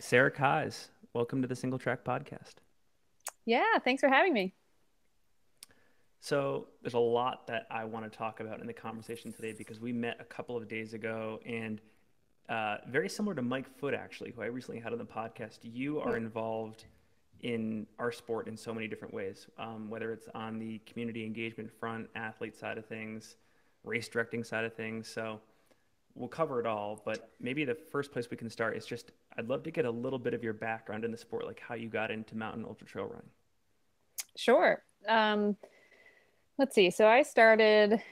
Sarah Keyes, welcome to the Singletrack Podcast. Yeah, thanks for having me. So, there's a lot that I want to talk about in the conversation today because we met a couple of days ago, and uh, very similar to Mike Foote, actually, who I recently had on the podcast. You are involved in our sport in so many different ways, um, whether it's on the community engagement front, athlete side of things, race directing side of things. So, we'll cover it all, but maybe the first place we can start is just I'd love to get a little bit of your background in the sport, like how you got into mountain ultra trail running. Sure. Um, let's see. So I started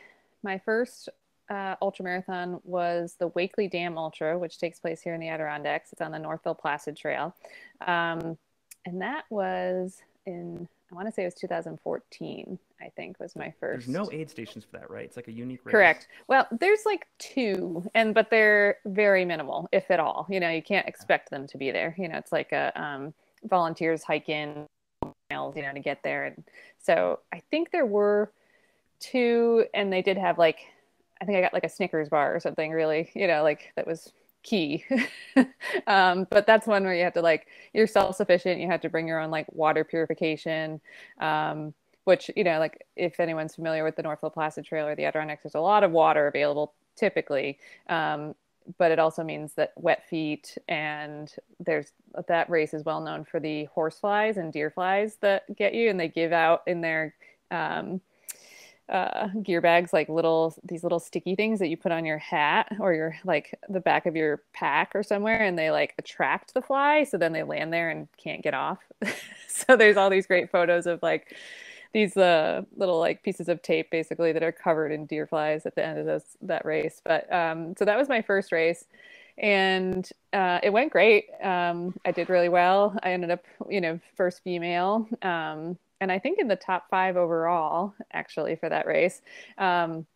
my first uh, ultra marathon was the Wakely Dam Ultra, which takes place here in the Adirondacks. It's on the Northville Placid Trail, um, and that was in I want to say it was 2014. I think was my first. There's no aid stations for that, right? It's like a unique race. Correct. Well, there's like two, and but they're very minimal, if at all. You know, you can't expect them to be there. You know, it's like a um, volunteers hike in miles, you know, to get there. And so I think there were two, and they did have like, I think I got like a Snickers bar or something. Really, you know, like that was key. um, but that's one where you have to like you're self sufficient. You have to bring your own like water purification. Um, which you know like if anyone's familiar with the northville placid trail or the adirondacks there's a lot of water available typically um, but it also means that wet feet and there's that race is well known for the horse flies and deer flies that get you and they give out in their um, uh, gear bags like little these little sticky things that you put on your hat or your like the back of your pack or somewhere and they like attract the fly so then they land there and can't get off. So there's all these great photos of like these uh, little like pieces of tape basically that are covered in deer flies at the end of this that race. But um, so that was my first race, and uh, it went great. Um, I did really well. I ended up, you know, first female, um, and I think in the top five overall actually for that race. Um,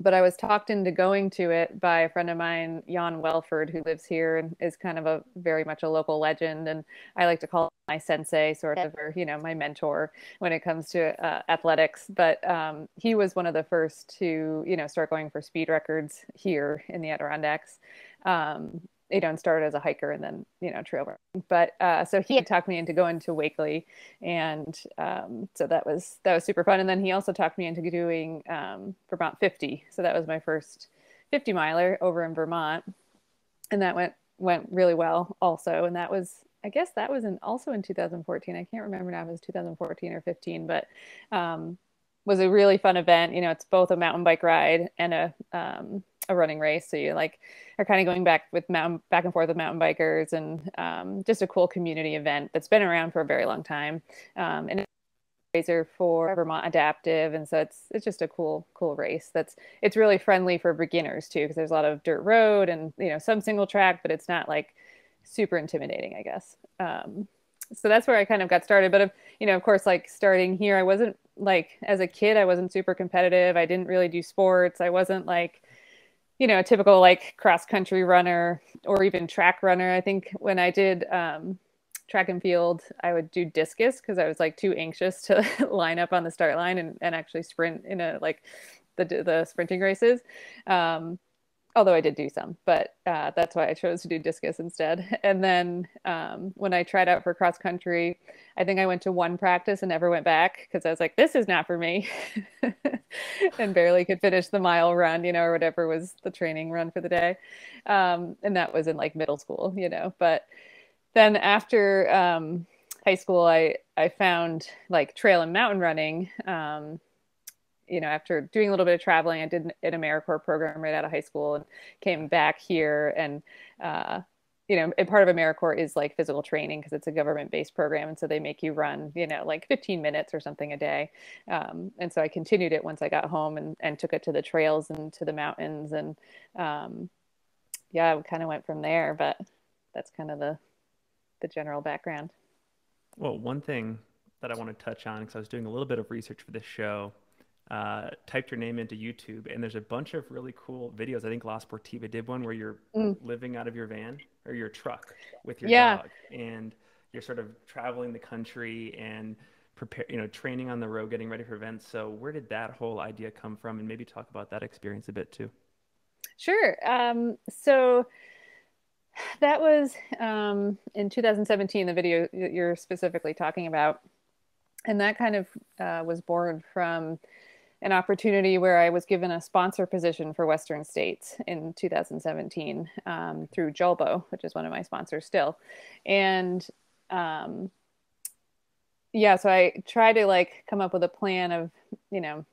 but I was talked into going to it by a friend of mine, Jan Wellford, who lives here and is kind of a very much a local legend. And I like to call my sensei, sort of, or, you know, my mentor when it comes to uh, athletics. But um, he was one of the first to, you know, start going for speed records here in the Adirondacks. Um, you know, and started as a hiker and then, you know, trail running. But uh, so he talked me into going to Wakely. And um, so that was, that was super fun. And then he also talked me into doing um, Vermont 50. So that was my first 50 miler over in Vermont. And that went, went really well also. And that was, I guess that was in also in 2014. I can't remember now if it was 2014 or 15, but um, was a really fun event. You know, it's both a mountain bike ride and a, um, a running race. So you like are kind of going back with mountain back and forth with mountain bikers and um, just a cool community event that's been around for a very long time. Um, and razor for Vermont Adaptive, and so it's it's just a cool cool race. That's it's really friendly for beginners too because there's a lot of dirt road and you know some single track, but it's not like super intimidating, I guess. Um, so that's where I kind of got started. But you know, of course, like starting here, I wasn't like as a kid, I wasn't super competitive. I didn't really do sports. I wasn't like you know, a typical like cross country runner or even track runner. I think when I did um, track and field, I would do discus because I was like too anxious to line up on the start line and, and actually sprint in a like the the sprinting races. Um, although I did do some, but uh, that's why I chose to do discus instead. And then um, when I tried out for cross country, I think I went to one practice and never went back because I was like, this is not for me, and barely could finish the mile run, you know, or whatever was the training run for the day. Um, and that was in like middle school, you know. But then after um, high school, I I found like trail and mountain running um, you know, after doing a little bit of traveling, I did an AmeriCorps program right out of high school and came back here. And, uh, you know, and part of AmeriCorps is like physical training because it's a government based program. And so they make you run, you know, like 15 minutes or something a day. Um, and so I continued it once I got home and, and took it to the trails and to the mountains. And um, yeah, I kind of went from there. But that's kind of the, the general background. Well, one thing that I want to touch on because I was doing a little bit of research for this show uh, typed your name into YouTube, and there's a bunch of really cool videos. I think La Sportiva did one where you're mm. living out of your van or your truck with your yeah. dog, and you're sort of traveling the country and prepare, you know, training on the road, getting ready for events. So, where did that whole idea come from? And maybe talk about that experience a bit too. Sure. Um, so, That was um, in 2017, the video you're specifically talking about. And that kind of uh, was born from an opportunity where I was given a sponsor position for Western States in 2017 um, through Julbo, which is one of my sponsors still. And um, yeah, so I try to like come up with a plan of, you know,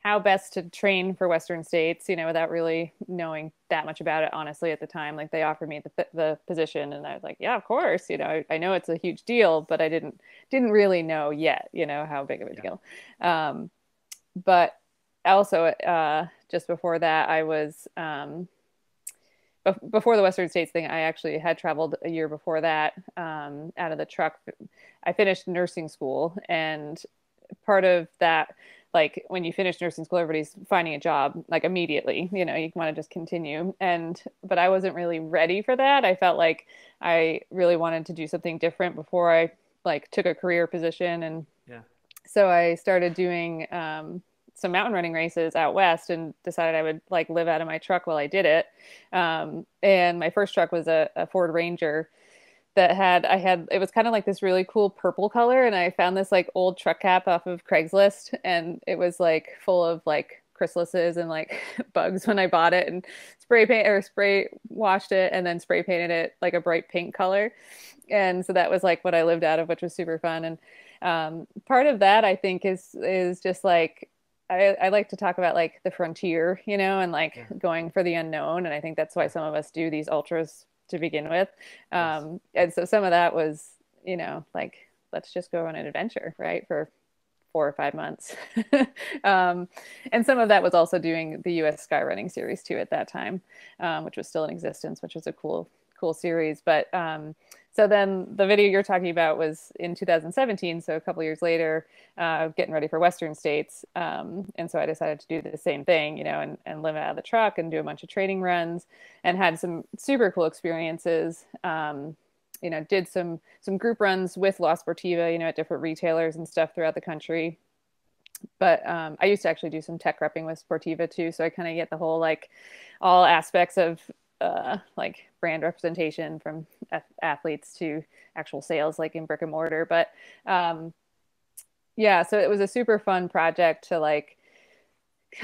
how best to train for Western States, you know, without really knowing that much about it, honestly, at the time. Like they offered me the, the position and I was like, yeah, of course, you know, I, I know it's a huge deal, but I didn't, didn't really know yet, you know, how big of a yeah. deal. Um, but also, uh, just before that, I was, um, before the Western States thing, I actually had traveled a year before that um, out of the truck. I finished nursing school, and part of that, like when you finish nursing school, everybody's finding a job like immediately. You know, you want to just continue. And but I wasn't really ready for that. I felt like I really wanted to do something different before I like took a career position, and yeah. So I started doing um, some mountain running races out west and decided I would like live out of my truck while I did it. Um, and my first truck was a, a, Ford Ranger that had I had it was kind of like this really cool purple color and I found this like old truck cap off of Craigslist and it was like full of like chrysalises and like bugs when I bought it and spray paint or spray washed it and then spray painted it like a bright pink color. And so that was like what I lived out of, which was super fun. And um, part of that I think is is just like I, I, like to talk about like the frontier, you know, and like yeah. going for the unknown. And I think that's why some of us do these ultras to begin with. Um, yes. And so some of that was, you know, like, let's just go on an adventure, right? For four or five months. um, and some of that was also doing the US Skyrunning series too at that time, um, which was still in existence, which was a cool, cool series. But um, so then the video you're talking about was in 2017, so a couple years later, uh, getting ready for Western States. Um, and so I decided to do the same thing, you know, and, and live out of the truck and do a bunch of training runs and had some super cool experiences. Um, you know, did some some group runs with La Sportiva, you know, at different retailers and stuff throughout the country. But um, I used to actually do some tech repping with Sportiva too, so I kind of get the whole like all aspects of uh, like brand representation from athletes to actual sales, like in brick and mortar. But um, yeah, so it was a super fun project to like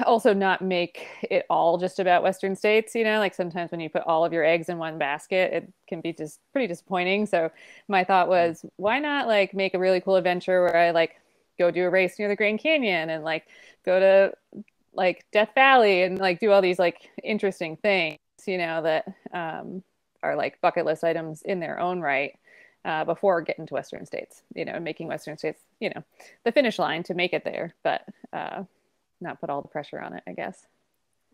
also not make it all just about Western states. You know, like sometimes when you put all of your eggs in one basket, it can be just pretty disappointing. So my thought was, why not like make a really cool adventure where I like go do a race near the Grand Canyon and like go to like Death Valley and like do all these like interesting things you know, that um, are like bucket list items in their own right uh, before getting to Western states, you know, making Western states, you know, the finish line to make it there, but uh, not put all the pressure on it, I guess.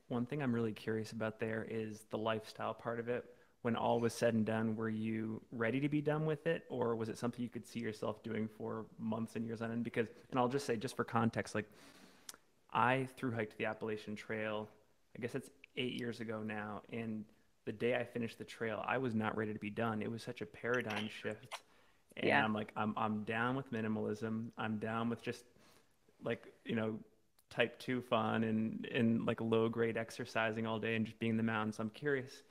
One thing I'm really curious about there is the lifestyle part of it. When all was said and done, were you ready to be done with it, or was it something you could see yourself doing for months and years on end? Because, and I'll just say, just for context, like I through hiked the Appalachian Trail. I guess it's eight years ago now, and the day I finished the trail, I was not ready to be done. It was such a paradigm shift, and yeah. I'm like, I'm I'm down with minimalism. I'm down with just like you know type two fun and and like low grade exercising all day and just being in the mountains. I'm curious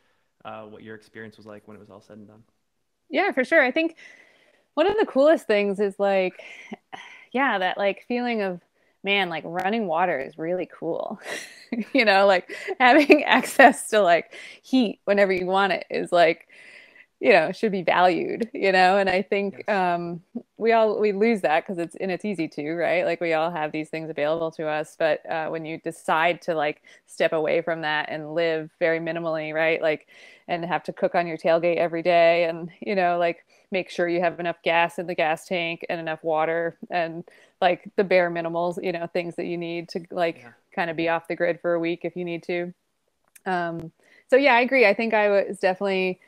uh, what your experience was like when it was all said and done. Yeah, for sure. I think one of the coolest things is like, yeah, that like feeling of man, like running water is really cool. you know, like having access to like heat whenever you want it is like, you know, should be valued, you know? And I think yes. um, we all, we lose that because it's, and it's easy to, right? Like we all have these things available to us. But uh, when you decide to like step away from that and live very minimally, right? Like, and have to cook on your tailgate every day and, you know, like, make sure you have enough gas in the gas tank and enough water and like the bare minimals, you know, things that you need to like yeah. kind of be off the grid for a week if you need to. Um, so yeah, I agree. I think I was definitely,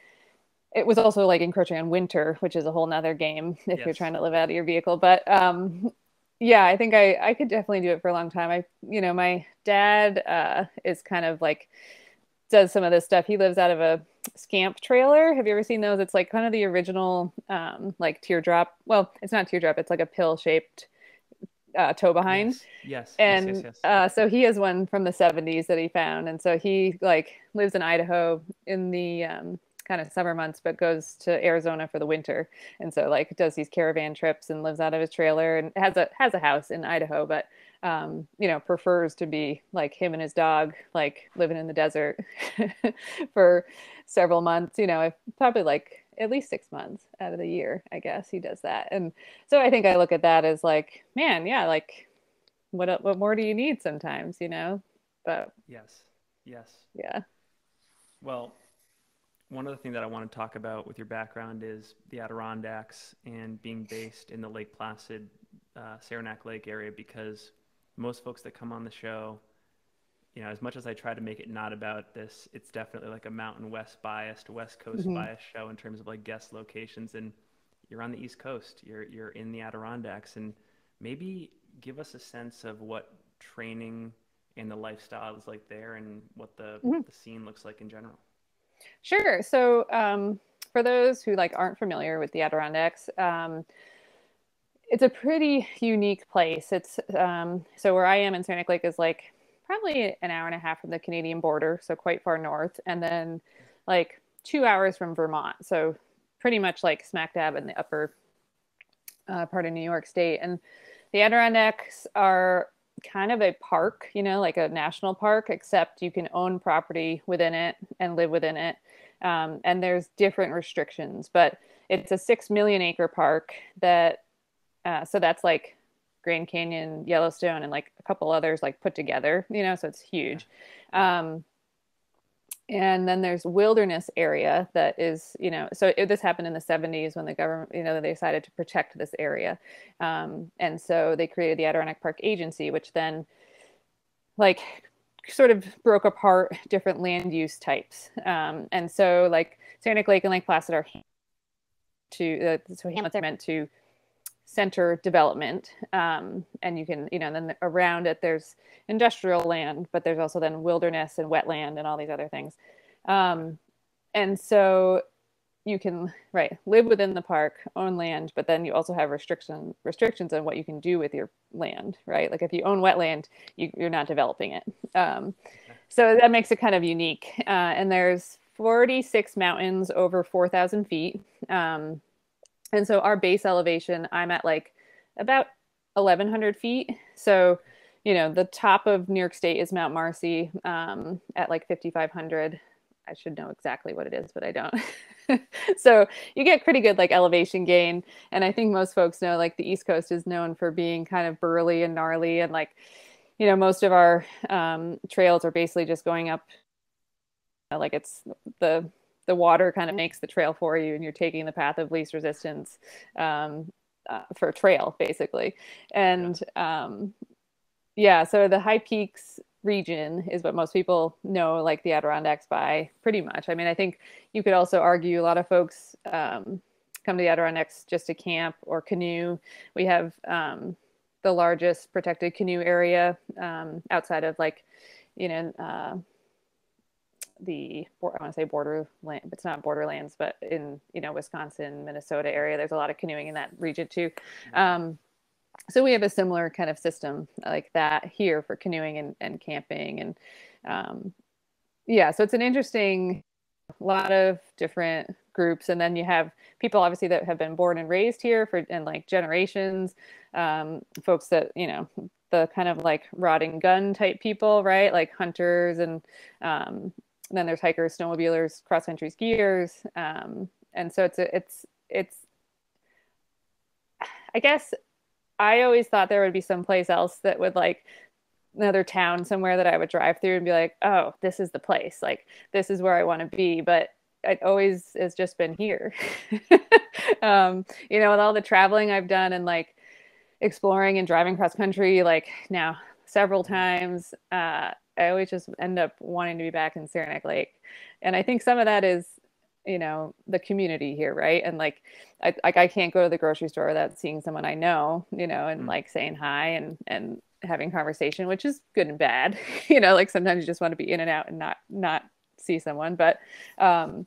it was also like encroaching on winter, which is a whole nother game if yes. you're trying to live out of your vehicle. But um, yeah, I think I, I could definitely do it for a long time. I, you know, my dad uh, is kind of like, does some of this stuff. He lives out of a scamp trailer. Have you ever seen those? It's like kind of the original, um, like teardrop. Well, it's not teardrop. It's like a pill shaped uh, tow behind. Yes. yes and yes, yes, uh, so he has one from the 70s that he found, and so he like lives in Idaho in the um, kind of summer months, but goes to Arizona for the winter. And so like does these caravan trips and lives out of his trailer and has a has a house in Idaho, but um, you know, prefers to be like him and his dog, like living in the desert for several months, you know, probably like at least six months out of the year, I guess he does that. And so I think I look at that as like, man, yeah, like what, what more do you need sometimes, you know? But yes, yes. Yeah. Well, one other thing that I want to talk about with your background is the Adirondacks and being based in the Lake Placid, uh, Saranac Lake area because most folks that come on the show, you know, as much as I try to make it not about this, it's definitely like a Mountain West biased, West Coast mm-hmm. biased show in terms of like guest locations. And you're on the East Coast, you're you're in the Adirondacks, and maybe give us a sense of what training and the lifestyle is like there, and what the mm-hmm. the scene looks like in general. Sure. So um, for those who like aren't familiar with the Adirondacks. Um, it's a pretty unique place. It's um, so where I am in Saranac Lake is like probably an hour and a half from the Canadian border, so quite far north, and then like two hours from Vermont, so pretty much like smack dab in the upper uh, part of New York State. And the Adirondacks are kind of a park, you know, like a national park, except you can own property within it and live within it. Um, and there's different restrictions, but it's a six million acre park that uh, so that's like Grand Canyon, Yellowstone, and like a couple others like put together, you know, so it's huge. Um, and then there's wilderness area that is, you know, so it, this happened in the 70s when the government, you know, they decided to protect this area. Um, and so they created the Adirondack Park Agency, which then like sort of broke apart different land use types. Um, and so like Saranac Lake and Lake Placid are to, uh, so Hamlet's meant to center development um, and you can you know then around it there's industrial land but there's also then wilderness and wetland and all these other things. Um, and so you can right live within the park own land but then you also have restriction restrictions on what you can do with your land right? Like if you own wetland you, are not developing it. Um, so that makes it kind of unique. Uh, and there's 46 mountains over 4000 feet. Um, and so our base elevation, I'm at like about 1100 feet. So, you know, the top of New York State is Mount Marcy um, at like 5500. I should know exactly what it is, but I don't. so you get pretty good like elevation gain. And I think most folks know like the East Coast is known for being kind of burly and gnarly. And like, you know, most of our um, trails are basically just going up, like it's the the water kind of makes the trail for you and you're taking the path of least resistance um, uh, for trail basically. And um, yeah so the high peaks region is what most people know like the adirondacks by pretty much. I mean i think you could also argue a lot of folks um, come to the adirondacks just to camp or canoe. We have um, the largest protected canoe area um, outside of like you know uh, the I want to say borderland, it's not borderlands, but in you know Wisconsin, Minnesota area, there's a lot of canoeing in that region too. Mm-hmm. Um, so we have a similar kind of system like that here for canoeing and, and camping and um, yeah, so it's an interesting lot of different groups and then you have people obviously that have been born and raised here for and like generations um, folks that you know the kind of like rotting gun type people right like hunters and um, and then there's hikers, snowmobilers, cross country skiers, um, and so it's a, it's it's. I guess I always thought there would be some place else that would like another town somewhere that I would drive through and be like, oh, this is the place. Like this is where I want to be. But it always has just been here. um, you know, with all the traveling I've done and like exploring and driving cross country, like now several times, uh, I always just end up wanting to be back in Saranac Lake. And I think some of that is, you know, the community here, right? And like, I like I can't go to the grocery store without seeing someone I know, you know, and mm. like saying hi and and having conversation, which is good and bad. you know, like sometimes you just want to be in and out and not not see someone. But um,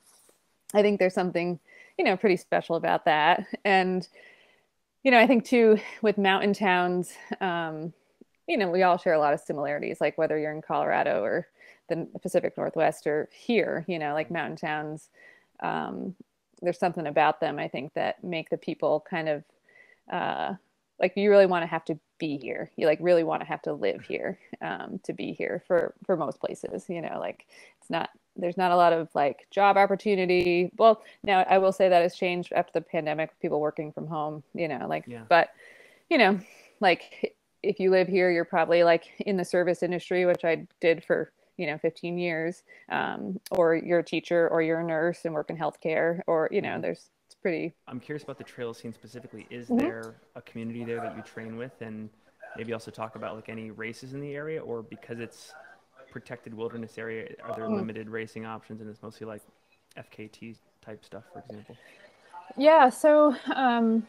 I think there's something, you know, pretty special about that. And you know, I think too with mountain towns. Um, you know, we all share a lot of similarities, like whether you're in Colorado or the Pacific Northwest or here, you know, like mountain towns um, there's something about them I think that make the people kind of uh, like you really want to have to be here. You like really want to have to live here um, to be here for for most places. You know, like it's not there's not a lot of like job opportunity. Well, now I will say that has changed after the pandemic. People working from home. You know, like yeah. but you know, like if you live here, you're probably like in the service industry, which I did for you know 15 years um, or you're a teacher or you're a nurse and work in healthcare or you know mm-hmm. there's it's pretty i'm curious about the trail scene specifically is mm-hmm. there a community there that you train with and maybe also talk about like any races in the area or because it's protected wilderness area are there mm. limited racing options and it's mostly like fkt type stuff for example yeah so um,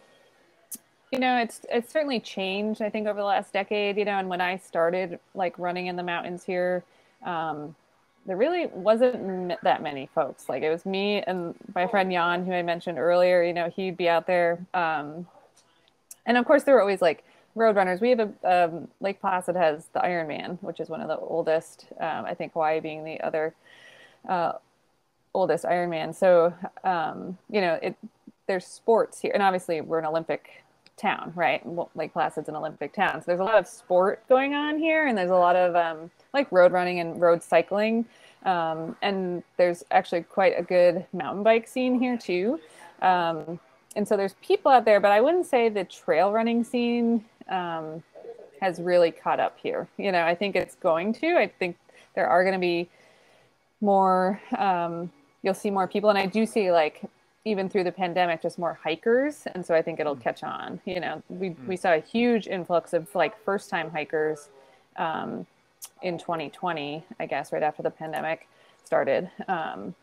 you know it's it's certainly changed i think over the last decade you know and when i started like running in the mountains here um, there really wasn't that many folks. Like it was me and my friend Jan, who I mentioned earlier. You know, he'd be out there, um, and of course there were always like road runners. We have a um, Lake Placid has the Ironman, which is one of the oldest. Um, I think Hawaii being the other uh, oldest Ironman. So um, you know, it there's sports here, and obviously we're an Olympic town, right? Lake Placid's an Olympic town, so there's a lot of sport going on here, and there's a lot of um, like road running and road cycling. Um, and there's actually quite a good mountain bike scene here too. Um, and so there's people out there, but I wouldn't say the trail running scene um, has really caught up here. You know, I think it's going to. I think there are going to be more. Um, you'll see more people, and I do see like even through the pandemic, just more hikers, and so I think it'll mm. catch on. You know, we mm. we saw a huge influx of like first time hikers. Um, in 2020, I guess, right after the pandemic started. Um,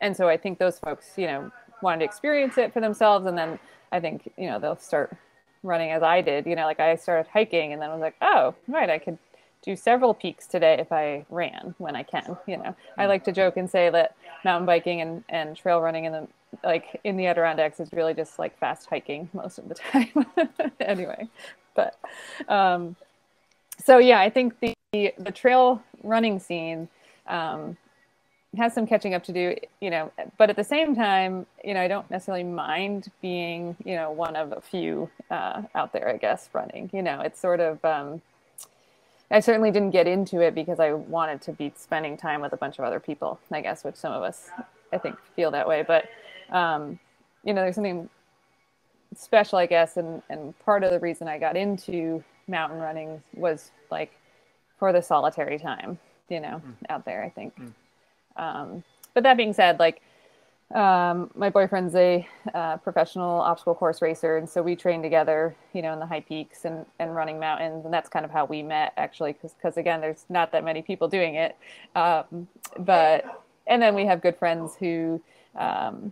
and so I think those folks, you know, wanted to experience it for themselves. And then I think, you know, they'll start running as I did. You know, like I started hiking and then I was like, oh, right, I could do several peaks today if I ran when I can. You know, I like to joke and say that mountain biking and, and trail running in the like in the Adirondacks is really just like fast hiking most of the time. anyway, but um, so yeah, I think the the trail running scene um, has some catching up to do, you know, but at the same time, you know, I don't necessarily mind being, you know, one of a few uh, out there, I guess, running. You know, it's sort of, um, I certainly didn't get into it because I wanted to be spending time with a bunch of other people, I guess, which some of us, I think, feel that way. But, um, you know, there's something special, I guess, and, and part of the reason I got into mountain running was like for the solitary time, you know, mm. out there, I think. Mm. Um, but that being said, like, um, my boyfriend's a uh, professional obstacle course racer, and so we train together, you know, in the high peaks and, and running mountains, and that's kind of how we met, actually, because again, there's not that many people doing it, um, but and then we have good friends who um,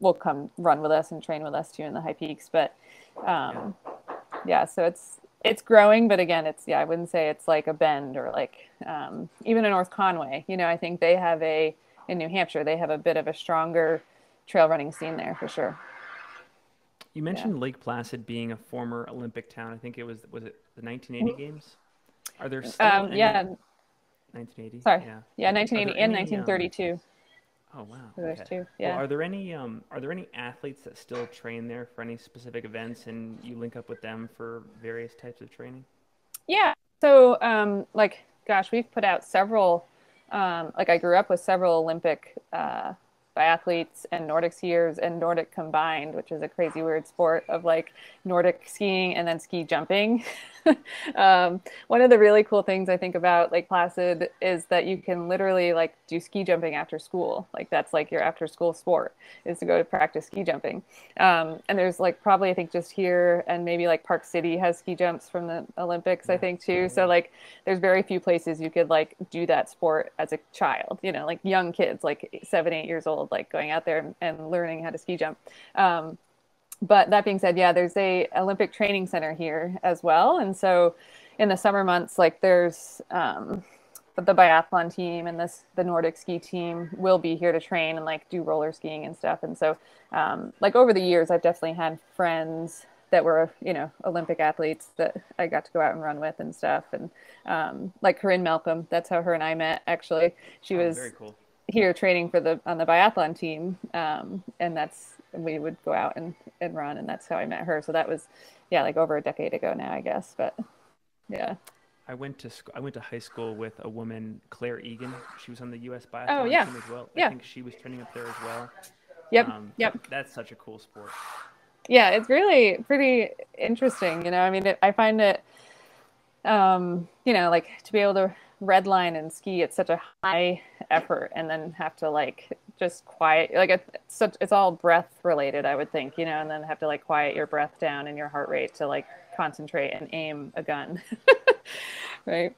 will come run with us and train with us too in the high peaks, but um, yeah, so it's it's growing, but again, it's yeah, I wouldn't say it's like a bend or like um, even in North Conway. You know, I think they have a in New Hampshire they have a bit of a stronger trail running scene there for sure. You mentioned yeah. Lake Placid being a former Olympic town. I think it was was it the 1980 games? Are there still um, any... yeah 1980? Sorry, yeah, yeah 1980 and 1932. Um, Oh wow. There's okay. two. Yeah. Well, are there any um are there any athletes that still train there for any specific events and you link up with them for various types of training? Yeah. So um like gosh, we've put out several um like I grew up with several Olympic uh biathletes and Nordic skiers and Nordic combined, which is a crazy weird sport of like Nordic skiing and then ski jumping. um, one of the really cool things I think about Lake Placid is that you can literally like do ski jumping after school. Like that's like your after school sport is to go to practice ski jumping. Um, and there's like probably I think just here and maybe like Park City has ski jumps from the Olympics I think too. So like there's very few places you could like do that sport as a child. You know, like young kids like seven eight years old like going out there and, and learning how to ski jump. Um, but that being said, yeah, there's a Olympic training center here as well, and so in the summer months, like there's um, the biathlon team and this the Nordic ski team will be here to train and like do roller skiing and stuff. And so, um, like over the years, I've definitely had friends that were you know Olympic athletes that I got to go out and run with and stuff. And um, like Corrine Malcolm, that's how her and I met. Actually, she oh, was very cool here training for the on the biathlon team, um, and that's we would go out and, and run, and that's how I met her. So that was, yeah, like over a decade ago now, I guess. But yeah. I went to sc- I went to high school with a woman, Clare Egan. She was on the U.S. biathlon oh, yeah. team as well. Yeah. I think she was training up there as well. Yep. Um, yep. that- that's such a cool sport. yeah it's really pretty interesting you know i mean it, i find it um you know like to be able to redline and ski at such a high effort and then have to like just quiet like it's such it's all breath related i would think you know and then have to like quiet your breath down and your heart rate to like concentrate and aim a gun. Right?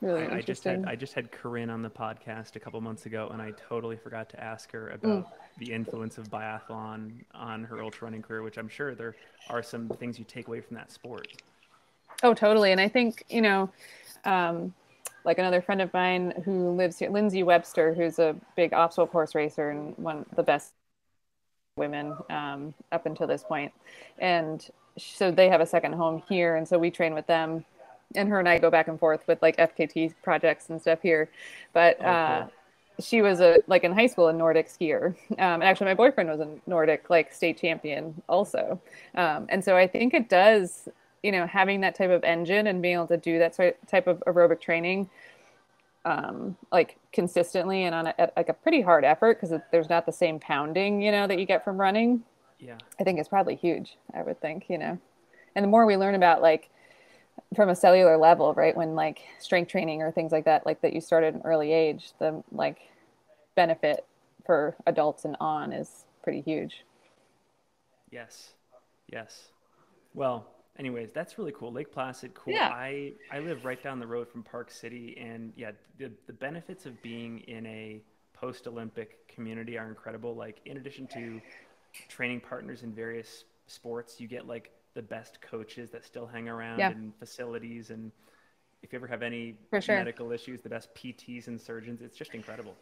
Really I, I just had I just had Corrine on the podcast a couple months ago, and I totally forgot to ask her about the influence of biathlon on her ultra running career, which I'm sure there are some things you take away from that sport. Oh, totally. And I think, you know, um, like another friend of mine who lives here, Lindsay Webster, who's a big obstacle course racer and one of the best women um, up until this point. And so they have a second home here. And so we train with them. And her and I go back and forth with like FKT projects and stuff here. But Oh, uh, she was a like in high school a Nordic skier. Um, and actually, my boyfriend was a Nordic like state champion also. Um, and so I think it does, you know, having that type of engine and being able to do that type of aerobic training, um, like consistently and on a, at like a pretty hard effort because there's not the same pounding, you know, that you get from running. Yeah, I think it's probably huge. I would think, you know, and the more we learn about like from a cellular level, right? When like strength training or things like that, like that you start at an early age, the like benefit for adults and on is pretty huge. yes, yes. Well, anyways, that's really cool. Lake Placid, cool. Yeah. I I live right down the road from Park City, and yeah, the the benefits of being in a post Olympic community are incredible. Like in addition to training partners in various sports, you get like the best coaches that still hang around Yeah. in facilities and if you ever have any sure. medical issues, the best PTs and surgeons. It's just incredible.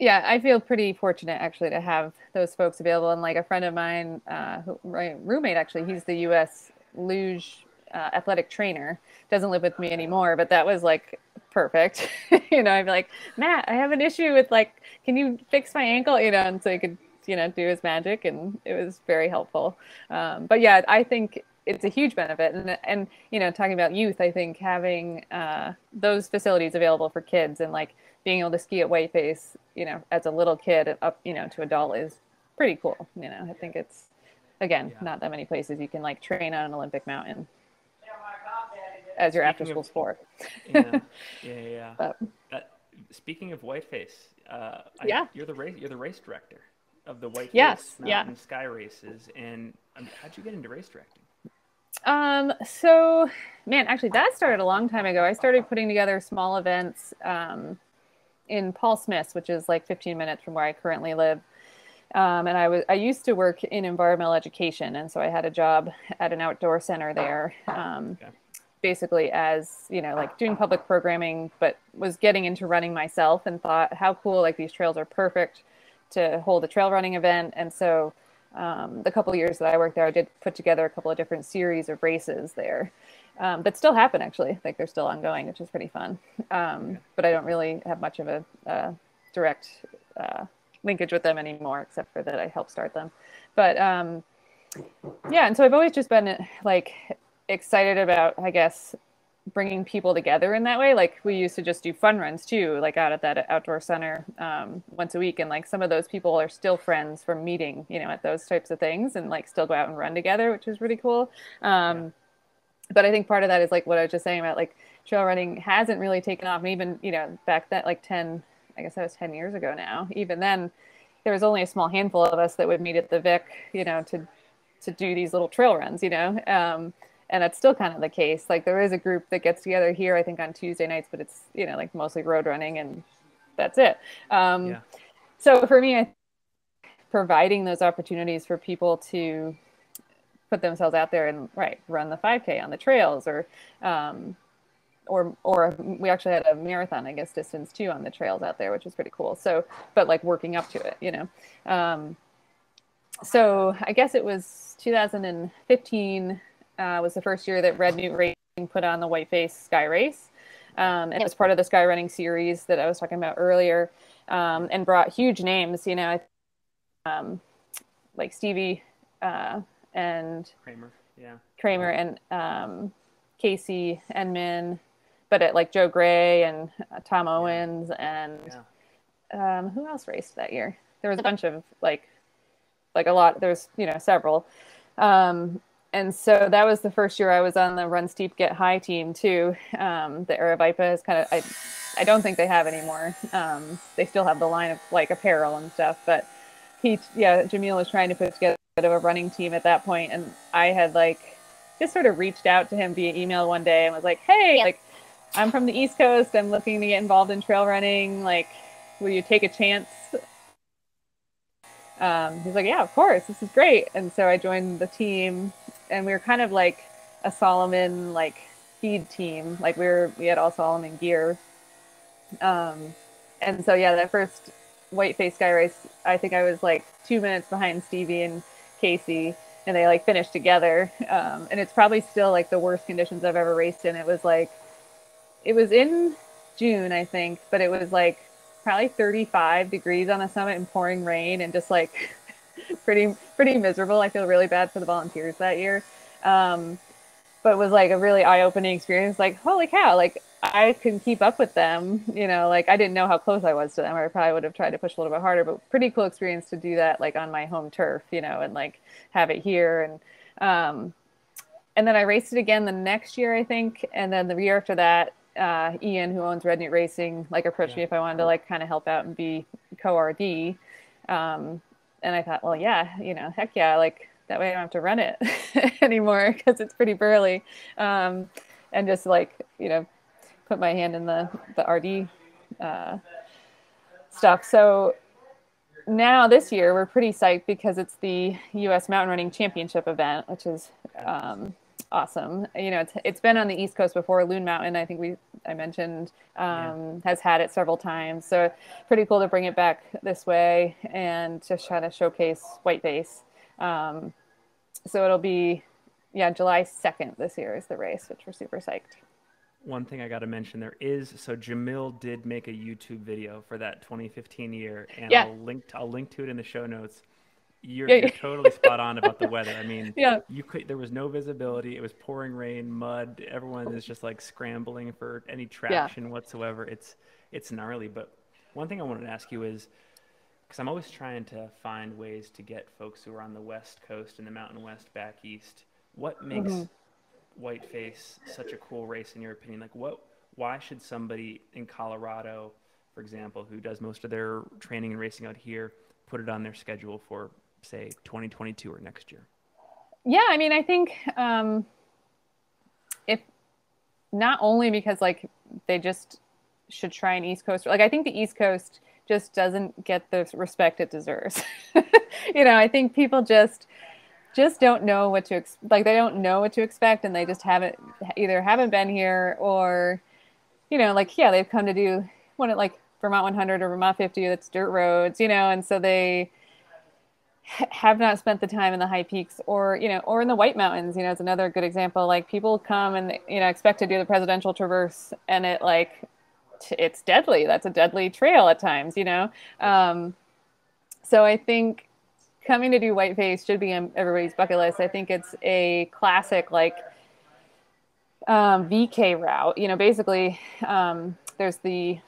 Yeah, I feel pretty fortunate actually to have those folks available. And like a friend of mine, uh, who, my roommate actually, he's the U.S. luge uh, athletic trainer. Doesn't live with me anymore, but that was like perfect. you know, I'd be like, Matt, I have an issue with like, can you fix my ankle? You know, and so he could, you know, do his magic, and it was very helpful. Um, but yeah, I think it's a huge benefit, and and you know, talking about youth, I think having uh, those facilities available for kids and like being able to ski at Whiteface, you know, as a little kid up, you know, to adult is pretty cool. You know, I think it's again Yeah. not that many places you can like train on an Olympic mountain as your after school sport. Yeah, yeah, yeah. But That, speaking of Whiteface, uh, I, Yeah. you're the race you're the race director of the Whiteface Yes, yeah. Mountain Sky Races, and um, how'd you get into race directing? Um, so man, actually that started a long time ago. I started putting together small events um, in Paul Smith's, which is like 15 minutes from where I currently live. Um, and I was I used to work in environmental education, and so I had a job at an outdoor center there, um, Okay. basically as you know, like doing public programming, but was getting into running myself, and thought how cool like these trails are perfect to hold a trail running event, and so um, the couple of years that I worked there, I did put together a couple of different series of races there um, that still happen actually. Like they're still ongoing, which is pretty fun. Um, but I don't really have much of a, uh direct uh, linkage with them anymore, except for that I helped start them. But um, yeah, and so I've always just been like excited about, I guess, bringing people together in that way. Like we used to just do fun runs too, like out at that outdoor center um, once a week. And like some of those people are still friends from meeting, you know, at those types of things and like still go out and run together, which is really cool. Um, but I think part of that is like what I was just saying about like trail running hasn't really taken off. And even, you know, back then, like 10, I guess that was 10 years ago now, even then there was only a small handful of us that would meet at the Vic, you know, to, to do these little trail runs, you know? Um, and that's still kind of the case. Like there is a group that gets together here, I think on Tuesday nights, but it's, you know, like mostly road running and that's it. Um, Yeah. So for me, I providing those opportunities for people to put themselves out there and right run the 5k on the trails or um, or or we actually had a marathon i guess distance too on the trails out there which was pretty cool. So but like working up to it you know. Um, so i guess it was 2015 uh, was the first year that red newt racing put on the whiteface sky race. Um, and it was part of the Sky Running series that I was talking about earlier, um, and brought huge names. You know, um, like Stevie uh, and Kremer, yeah, Kremer and um, Casey Enman, but at like Joe Gray and uh, Tom Owens and yeah. um, who else raced that year? There was a bunch of like, like a lot. There's you know several, um, and so that was the first year I was on the Run Steep Get High team too. Um, the Aravaipa is kind of I, I don't think they have anymore. Um, they still have the line of like apparel and stuff, but he yeah Jamil was trying to put together a bit of a running team at that point, and I had like just sort of reached out to him via email one day and was like, hey, yeah. like I'm from the East Coast. I'm looking to get involved in trail running. Like, will you take a chance? Um, he's like, yeah, of course. This is great. And so I joined the team and we were kind of like a Salomon like feed team. Like we were, we had all Salomon gear. Um, and so yeah, that first Whiteface Sky race, I think I was like two minutes behind Stevie and Casey, and they like finished together. Um, and it's probably still like the worst conditions I've ever raced in. It was like, it was in June, I think, but it was like probably 35 degrees on the summit and pouring rain and just like pretty pretty miserable. I feel really bad for the volunteers that year. Um, but it was like a really eye-opening experience. Like, holy cow! Like I can keep up with them. You know, like I didn't know how close I was to them, or I probably would have tried to push a little bit harder. But pretty cool experience to do that, like on my home turf. You know, and like have it here and. Um, and then I raced it again the next year, I think, and then the year after that, uh, Ian, who owns Red Newt Racing, like approached yeah. me if I wanted to like kind of help out and be co-RD. Um, and I thought, well, yeah, you know, heck yeah, like that way I don't have to run it anymore because it's pretty burly. Um, and just like, you know, put my hand in the, the RD uh, stuff. So now this year we're pretty psyched because it's the US Mountain Running Championship event, which is um, awesome. You know, it's, it's been on the East Coast before. Loon Mountain, I think we I mentioned, um, yeah. has had it several times. So pretty cool to bring it back this way and just try to showcase Whiteface. Um, so it'll be, yeah, July 2nd this year is the race, which we're super psyched. One thing I got to mention there is so Jamil did make a YouTube video for that 2015 year, and yeah. I'll link to, I'll link to it in the show notes you're, yeah, you're totally spot on about the weather. I mean, yeah, you could. There was no visibility. It was pouring rain, mud. Everyone is just like scrambling for any traction yeah. whatsoever. It's it's gnarly. But one thing I wanted to ask you is, because I'm always trying to find ways to get folks who are on the West Coast and the Mountain West back east. What makes mm-hmm. Whiteface such a cool race in your opinion? Like, what? Why should somebody in Colorado, for example, who does most of their training and racing out here, put it on their schedule for say 2022 or next year? Yeah, I mean, I think um, if not only because like they just should try an East Coast, like I think the East Coast just doesn't get the respect it deserves. you know, I think people just just don't know what to ex- like they don't know what to expect and they just haven't either haven't been here or you know like yeah they've come to do one at like Vermont 100 or Vermont 50 that's dirt roads you know and so they have not spent the time in the high peaks or you know or in the white mountains you know it's another good example. Like people come and you know expect to do the presidential traverse and it like t- it's deadly. That's a deadly trail at times you know? Um, so i think coming to do whiteface should be on everybody's bucket list. I think it's a classic like um, vk route. You know basically um, there's the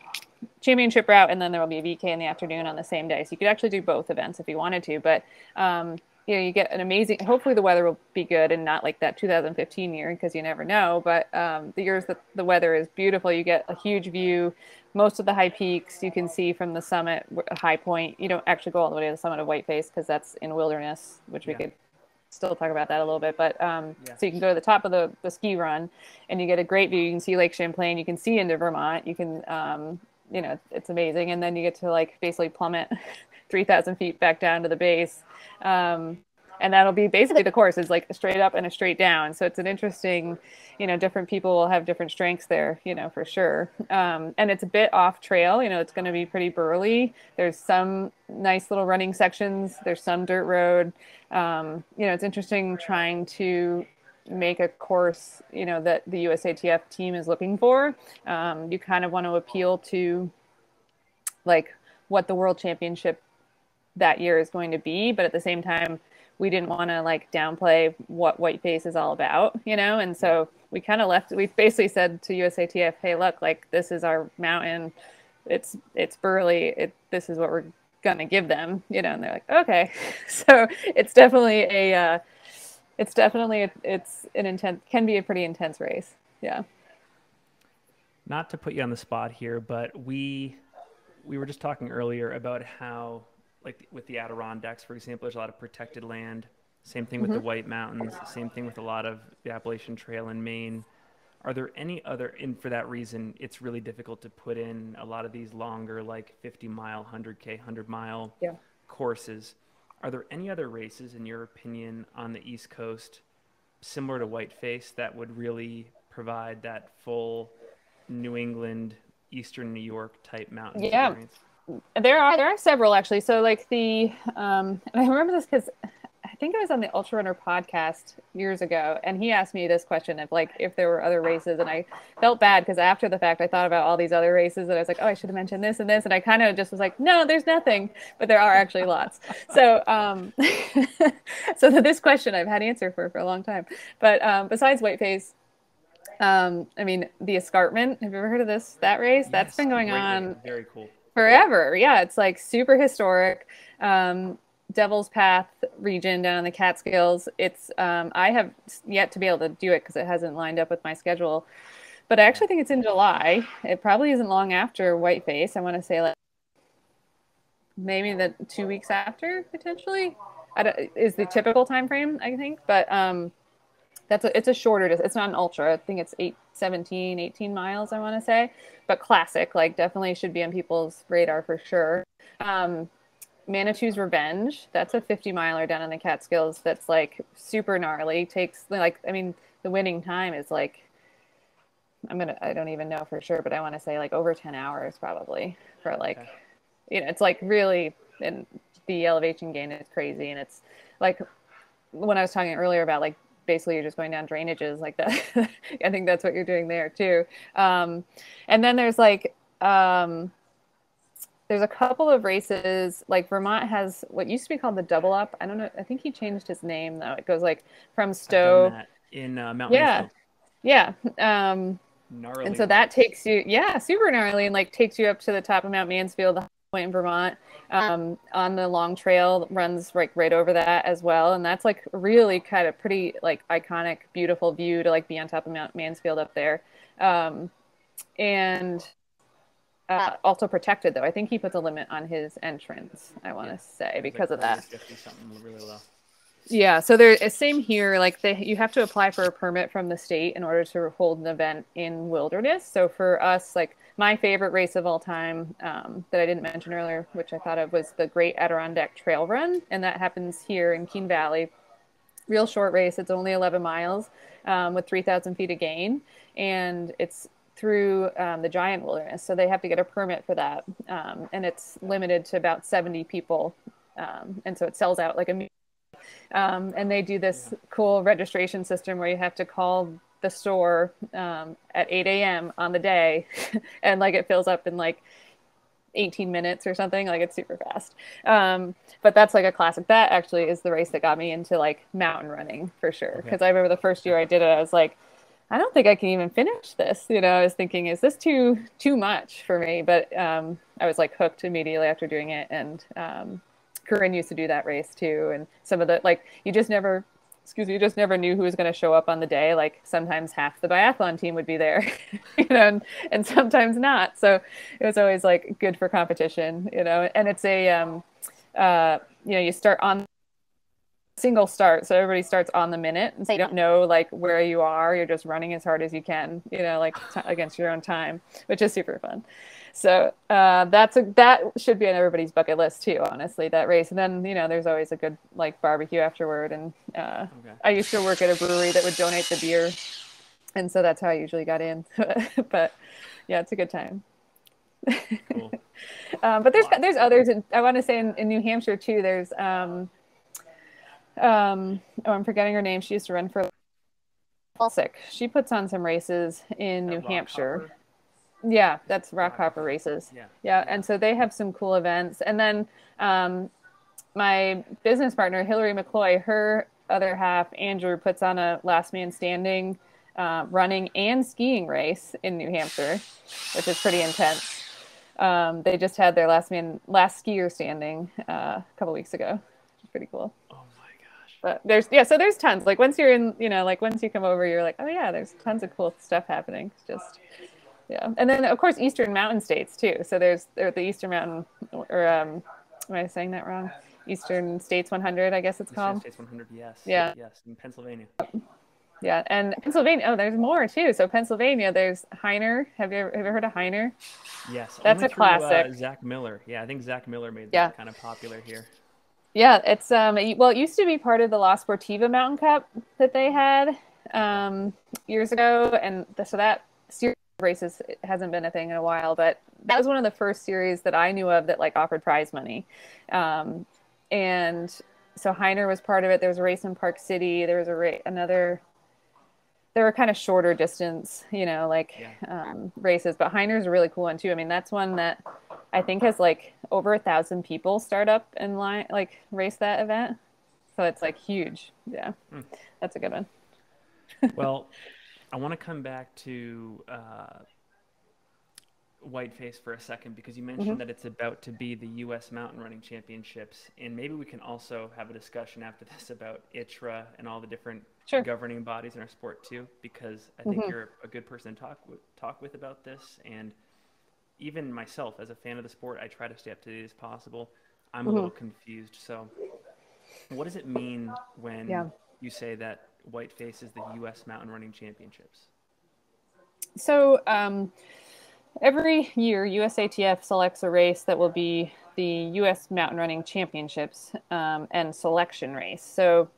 championship route, and then there will be a VK in the afternoon on the same day. So you could actually do both events if you wanted to. But um, you know, you get an amazing. Hopefully, the weather will be good and not like that 2015 year because you never know. But um, the years that the weather is beautiful, you get a huge view. Most of the high peaks you can see from the summit, high point. You don't actually go all the way to the summit of Whiteface because that's in wilderness, which we yeah. could still talk about that a little bit. But um, yeah. so you can go to the top of the, the ski run and you get a great view. You can see Lake Champlain. You can see into Vermont. You can um, you know it's amazing. And then you get to like basically plummet 3000 feet back down to the base. Um, and that'll be basically the course is like a straight up and a straight down. So it's an interesting you know different people will have different strengths there you know for sure. Um, and it's a bit off trail you know it's going to be pretty burly. There's some nice little running sections there's some dirt road. Um, you know it's interesting trying to make a course, you know, that the USATF team is looking for. Um, you kind of want to appeal to like what the world championship that year is going to be, but at the same time, we didn't want to like downplay what whiteface is all about, you know? And so we kind of left, we basically said to USATF, hey, look, like this is our mountain. It's, it's burly. It, this is what we're going to give them, you know? And they're like, okay. so it's definitely a, uh, it's definitely, a, it's an intense, can be a pretty intense race. Yeah. Not to put you on the spot here, but we, we were just talking earlier about how like with the Adirondacks, for example, there's a lot of protected land. Same thing with mm-hmm. the White Mountains. Same thing with a lot of the Appalachian Trail in Maine. Are there any other, and for that reason, it's really difficult to put in a lot of these longer, like 50 mile, 100K, 100 mile yeah. courses. Are there any other races, in your opinion, on the East Coast, similar to Whiteface, that would really provide that full New England, Eastern New York type mountain yeah. experience? there are there are several actually. So like the um, and I remember this because think it was on the Ultra Runner podcast years ago, and he asked me this question of like if there were other races, and I felt bad because after the fact I thought about all these other races, and I was like, oh, I should have mentioned this and this, and I kind of just was like, no, there's nothing, but there are actually lots. So um, so this question I've had answer for for a long time, but um, besides Whiteface. Um, I mean, the escarpment. Have you ever heard of this? That race? Yes, That's been going on. Very cool forever. Yeah, it's like super historic. Um, Devil's Path region down in the Catskills. It's um, I have yet to be able to do it because it hasn't lined up with my schedule. But I actually think it's in July. It probably isn't long after Whiteface. I want to say like maybe the two weeks after potentially. is the typical time frame I think, but um, that's a, it's a shorter it's not an ultra i think it's 8 17 18 miles i want to say but classic like definitely should be on people's radar for sure um, Manitou's Revenge. That's a 50 miler down in the Catskills. That's like super gnarly. Takes like, I mean, the winning time is like, I'm gonna, I don't even know for sure, but I want to say like over 10 hours probably for like, okay. you know, it's like really, and the elevation gain is crazy. And it's like when I was talking earlier about like basically you're just going down drainages like that. I think that's what you're doing there too. Um, and then there's like um, there's a couple of races like Vermont has what used to be called the double up. I don't know. I think he changed his name though. It goes like from Stowe in uh, Mountain. Yeah, yeah. Um, gnarly. And so that takes you, yeah, super gnarly, and like takes you up to the top of Mount Mansfield, the point in Vermont um, on the long trail runs like right over that as well and that's like really kind of pretty like iconic beautiful view to like be on top of mount mansfield up there um, and uh, also protected though i think he puts a limit on his entrance i want to yeah. say because like of that really yeah, so there same here. Like they, you have to apply for a permit from the state in order to hold an event in wilderness. So for us, like my favorite race of all time um, that I didn't mention earlier, which I thought of, was the Great Adirondack Trail Run, and that happens here in Keene Valley. Real short race. It's only 11 miles um, with 3,000 feet of gain, and it's through um, the giant wilderness. So they have to get a permit for that, um, and it's limited to about 70 people, um, and so it sells out like a. Um, and they do this cool registration system where you have to call the store um, at 8 a.m. on the day, and like it fills up in like 18 minutes or something. Like it's super fast. Um, but that's like a classic. That actually is the race that got me into like mountain running for sure. Because okay. I remember the first year I did it, I was like, I don't think I can even finish this. You know, I was thinking, is this too too much for me? But um, I was like hooked immediately after doing it. And um, Corrine used to do that race too. And some of the like, you just never excuse me, you just never knew who was going to show up on the day. Like sometimes half the biathlon team would be there, you know, and, and sometimes not. So it was always like good for competition, you know, and it's a, um, uh, you know, you start on single start. So everybody starts on the minute. And so you don't know like where you are. You're just running as hard as you can, you know, like t- against your own time, which is super fun so uh, that's a that should be on everybody's bucket list too honestly that race and then you know there's always a good like barbecue afterward and uh, okay. i used to work at a brewery that would donate the beer and so that's how i usually got in but yeah it's a good time cool. um, but there's wow. there's others in, i want to say in, in, new hampshire too there's um, um, oh i'm forgetting her name she used to run for Balsick. She puts on some races in New Hampshire. Hopper? Yeah, that's Rock Hopper races. Yeah. Yeah, and so they have some cool events. And then um, my business partner Hillary McCloy, her other half Andrew puts on a last man standing uh, running and skiing race in New Hampshire, which is pretty intense. Um, they just had their last man last skier standing uh, a couple weeks ago, which is pretty cool. Oh. But there's yeah, so there's tons. Like once you're in, you know, like once you come over, you're like, oh yeah, there's tons of cool stuff happening. It's just yeah, and then of course Eastern Mountain States too. So there's there the Eastern Mountain, or um, am I saying that wrong? Eastern States 100, I guess it's Eastern called. States 100, yes. Yeah. Yes, in Pennsylvania. Yeah, and Pennsylvania. Oh, there's more too. So Pennsylvania, there's Hyner. Have you ever, have you heard of Hyner? Yes. That's a through, uh, classic. Zach Miller. Yeah, I think Zach Miller made Yeah. that kind of popular here. Yeah, it's um well, it used to be part of the La Sportiva Mountain Cup that they had um years ago, and th- so that series races hasn't been a thing in a while, but that was one of the first series that I knew of that like offered prize money, um, and so Hyner was part of it. There was a race in Park City. There was a ra- another. There were kind of shorter distance, you know, like Yeah. um, races, but Hyner's a really cool one too. I mean, that's one that I think has like over a thousand people start up and line, like race that event. So it's like huge. Yeah, Hmm. that's a good one. well, I want to come back to uh, Whiteface for a second because you mentioned Mhm. that it's about to be the U.S. Mountain Running Championships, and maybe we can also have a discussion after this about ITRA and all the different Sure. governing bodies in our sport too, because I think Mhm. you're a good person to talk with, talk with about this, and even myself as a fan of the sport, I try to stay up to date as possible. I'm a Mhm. little confused. So, what does it mean when Yeah. you say that Whiteface is the U.S. Mountain Running Championships? So um, every year, USATF selects a race that will be the U.S. Mountain Running Championships um, and selection race. So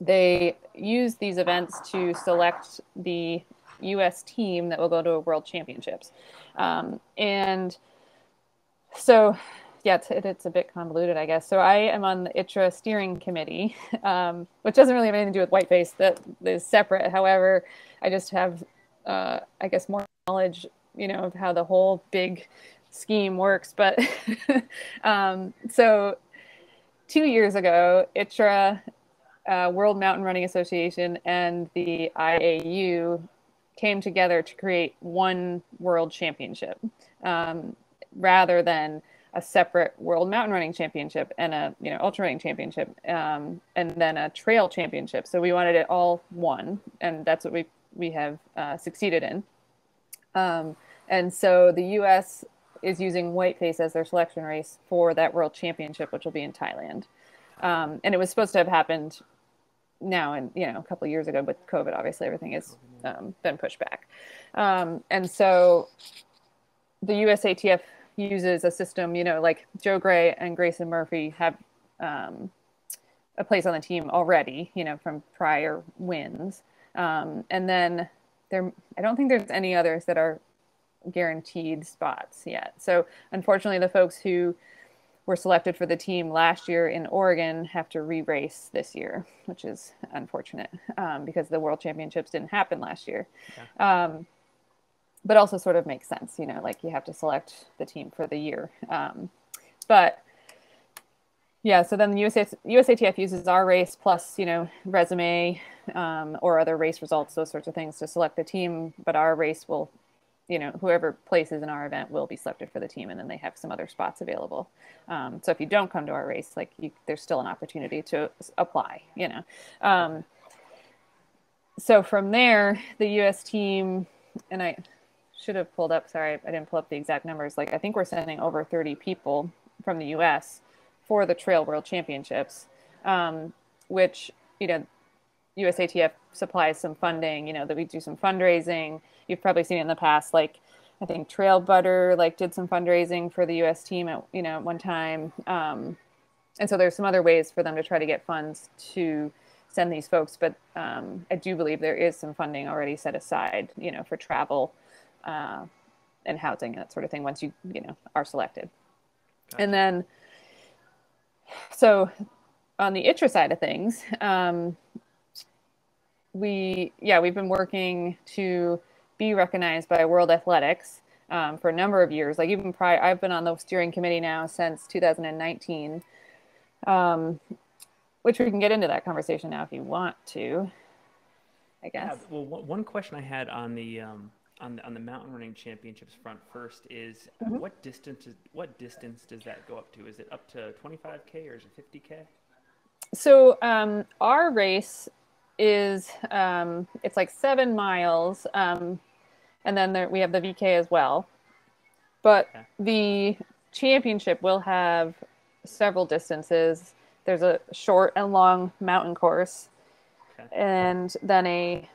they use these events to select the U.S. team that will go to a World Championships. Um, and so, yeah, it's, it's a bit convoluted, I guess. So I am on the ITRA steering committee, um, which doesn't really have anything to do with Whiteface. That is separate. However, I just have, uh, I guess, more knowledge, you know, how the whole big scheme works. But um, so two years ago, ITRA, uh, World Mountain Running Association, and the IAU came together to create one world championship um, rather than a separate world mountain running championship and a you know ultra running championship um, and then a trail championship so we wanted it all one and that's what we we have uh, succeeded in um, and so the us is using whiteface as their selection race for that world championship which will be in thailand. Um, and it was supposed to have happened now and you know a couple years ago with covid obviously everything has um, been pushed back. Um, and so the usatf uses a system you know like joe gray and grayson murphy have um, a place on the team already you know from prior wins. Um, and then there i don't think there's any others that are guaranteed spots yet so unfortunately the folks who were selected for the team last year in Oregon have to re-race this year, which is unfortunate um, because the World Championships didn't happen last year. Um, but also sort of makes sense, you know, like you have to select the team for the year. Um, but yeah, so then the USA, USATF uses our race plus, you know, resume um, or other race results, those sorts of things to select the team. But our race will you know whoever places in our event will be selected for the team and then they have some other spots available um, so if you don't come to our race like you, there's still an opportunity to apply you know um, so from there the us team and i should have pulled up sorry i didn't pull up the exact numbers like i think we're sending over 30 people from the us for the trail world championships um, which you know USATF supplies some funding, you know, that we do some fundraising. You've probably seen it in the past, like I think Trail Butter like did some fundraising for the US team at, you know, at one time. Um, and so there's some other ways for them to try to get funds to send these folks. But um, I do believe there is some funding already set aside, you know, for travel uh, and housing and that sort of thing once you, you know, are selected. Gotcha. And then, so on the ITRA side of things, um, we yeah we've been working to be recognized by World Athletics um, for a number of years. Like even prior, I've been on the steering committee now since 2019, um, which we can get into that conversation now if you want to. I guess. Yeah, well, one question I had on the um, on the, on the mountain running championships front first is mm-hmm. what distance is, what distance does that go up to? Is it up to 25k or is it 50k? So um, our race is um, it's like seven miles, um, and then there, we have the VK as well. But okay. the championship will have several distances. There's a short and long mountain course, okay. and then a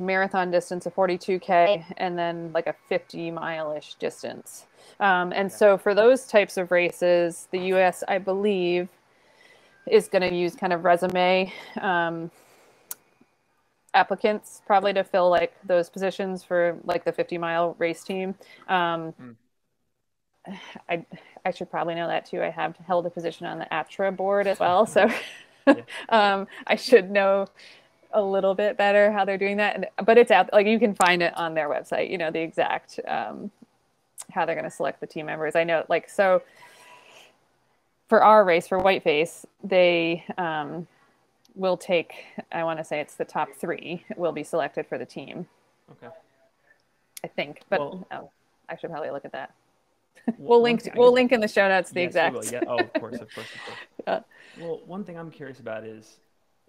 marathon distance of 42k, and then like a 50 mile ish distance. Um, and so for those types of races, the U.S. I believe is going to use kind of resume um, applicants probably to fill like those positions for like the 50 mile race team. Um, mm. I I should probably know that too. I have held a position on the ATRA board as well, so um, I should know a little bit better how they're doing that. And but it's out like you can find it on their website. You know the exact um, how they're going to select the team members. I know like so for our race for Whiteface, they um, will take, I want to say it's the top three will be selected for the team. Okay. I think, but well, oh, I should probably look at that. we'll link. Thing, we'll link in the show notes the yes, exact. Yeah. Oh, of course, of course, of course. yeah. Well, one thing I'm curious about is,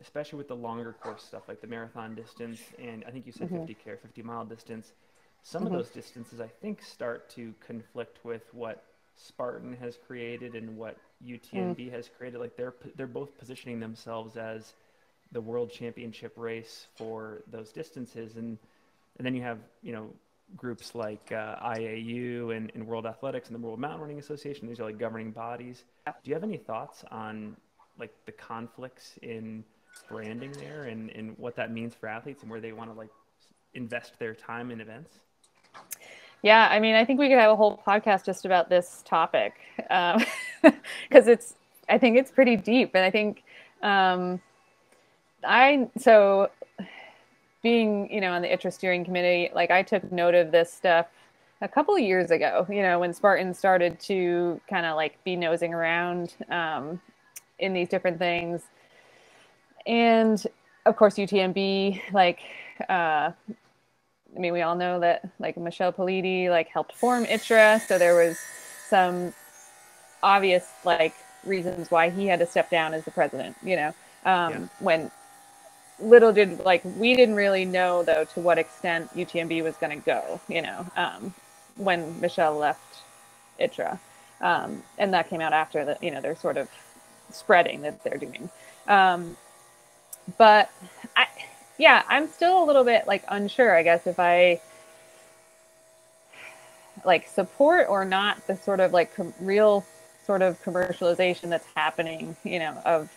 especially with the longer course stuff like the marathon distance, and I think you said mm-hmm. 50k or 50 mile distance. Some mm-hmm. of those distances, I think, start to conflict with what Spartan has created and what UTMB mm. has created. Like they're they're both positioning themselves as the world championship race for those distances, and and then you have you know groups like uh, IAU and, and World Athletics and the World Mountain Running Association. These are like governing bodies. Do you have any thoughts on like the conflicts in branding there and, and what that means for athletes and where they want to like invest their time in events? Yeah, I mean, I think we could have a whole podcast just about this topic because um, it's, I think it's pretty deep, and I think um, I so being you know on the ITRA steering committee, like I took note of this stuff a couple of years ago. You know, when Spartan started to kind of like be nosing around um, in these different things, and of course UTMB like. Uh, I mean, we all know that like Michel Poletti like helped form ITRA, so there was some obvious like reasons why he had to step down as the president. You know, um, yeah. when little did like we didn't really know though to what extent UTMB was going to go. You know, um, when Michelle left ITRA, um, and that came out after that. You know, they're sort of spreading that they're doing. Um, but I yeah, I'm still a little bit like unsure, I guess, if I like support or not the sort of like com- real sort of commercialization that's happening, you know, of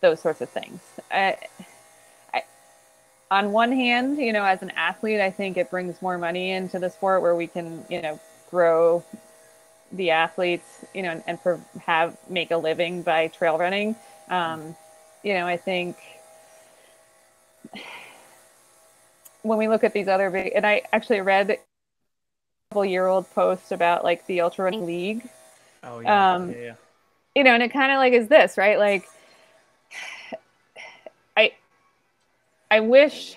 those sorts of things. I, I, on one hand, you know, as an athlete, I think it brings more money into the sport where we can, you know, grow the athletes, you know, and, and for, have make a living by trail running. Um, you know, I think when we look at these other big, and I actually read a couple year old post about like the ultra running league. Oh yeah. Um, yeah, yeah. You know, and it kind of like is this right? Like, I, I wish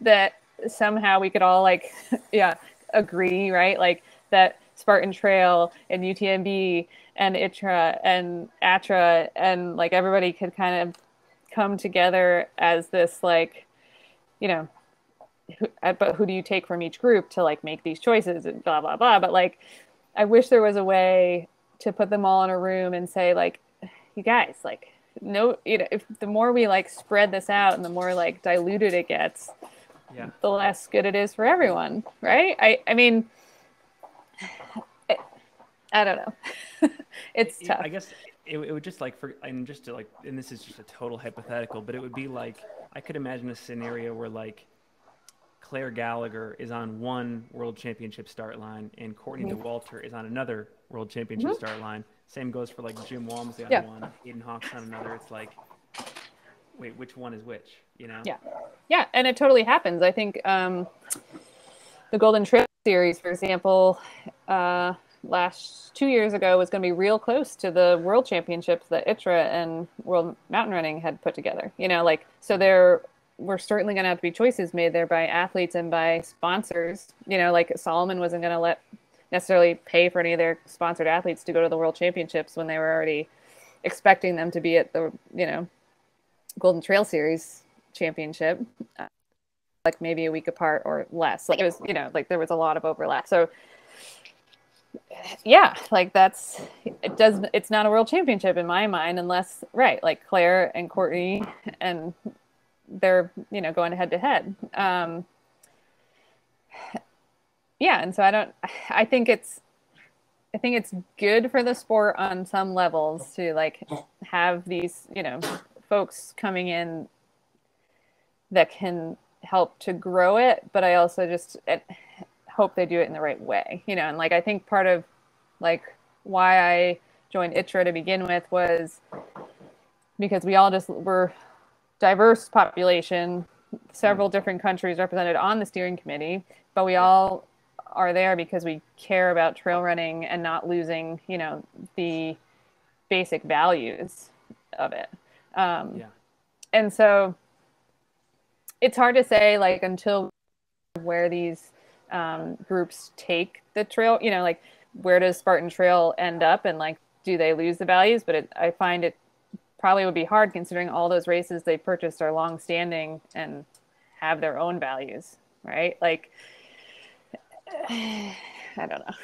that somehow we could all like, yeah, agree, right? Like that Spartan Trail and UTMB and ITRA and ATRA and like everybody could kind of come together as this like you know who, uh, but who do you take from each group to like make these choices and blah blah blah but like i wish there was a way to put them all in a room and say like you guys like no you know if the more we like spread this out and the more like diluted it gets yeah. the less good it is for everyone right i i mean i don't know it's tough i guess it, it would just like for and just to like and this is just a total hypothetical but it would be like i could imagine a scenario where like clare gallagher is on one world championship start line and courtney mm-hmm. dauwalter is on another world championship mm-hmm. start line same goes for like jim walmsley on yeah. one Hayden Hawks on another it's like wait, which one is which? You know? Yeah, yeah, and it totally happens. I think um, the Golden Trail Series, for example, uh, last two years ago was going to be real close to the World Championships that ITRA and World Mountain Running had put together. You know, like so there were certainly going to have to be choices made there by athletes and by sponsors. You know, like Salomon wasn't going to let necessarily pay for any of their sponsored athletes to go to the World Championships when they were already expecting them to be at the you know Golden Trail Series championship, uh, like maybe a week apart or less. Like it was, you know, like there was a lot of overlap. So yeah, like that's it does it's not a world championship in my mind unless right, like Clare and Courtney and they're, you know, going head to head. Um yeah, and so I don't I think it's I think it's good for the sport on some levels to like have these, you know, folks coming in that can help to grow it, but I also just it, hope they do it in the right way, you know. And like I think part of like why I joined ITRA to begin with was because we all just were diverse population, several different countries represented on the steering committee, but we all are there because we care about trail running and not losing, you know, the basic values of it. Um, yeah. And so it's hard to say, like, until where these um, groups take the trail, you know, like, where does Spartan Trail end up and, like, do they lose the values? But it, I find it probably would be hard considering all those races they purchased are long standing and have their own values, right? Like, I don't know.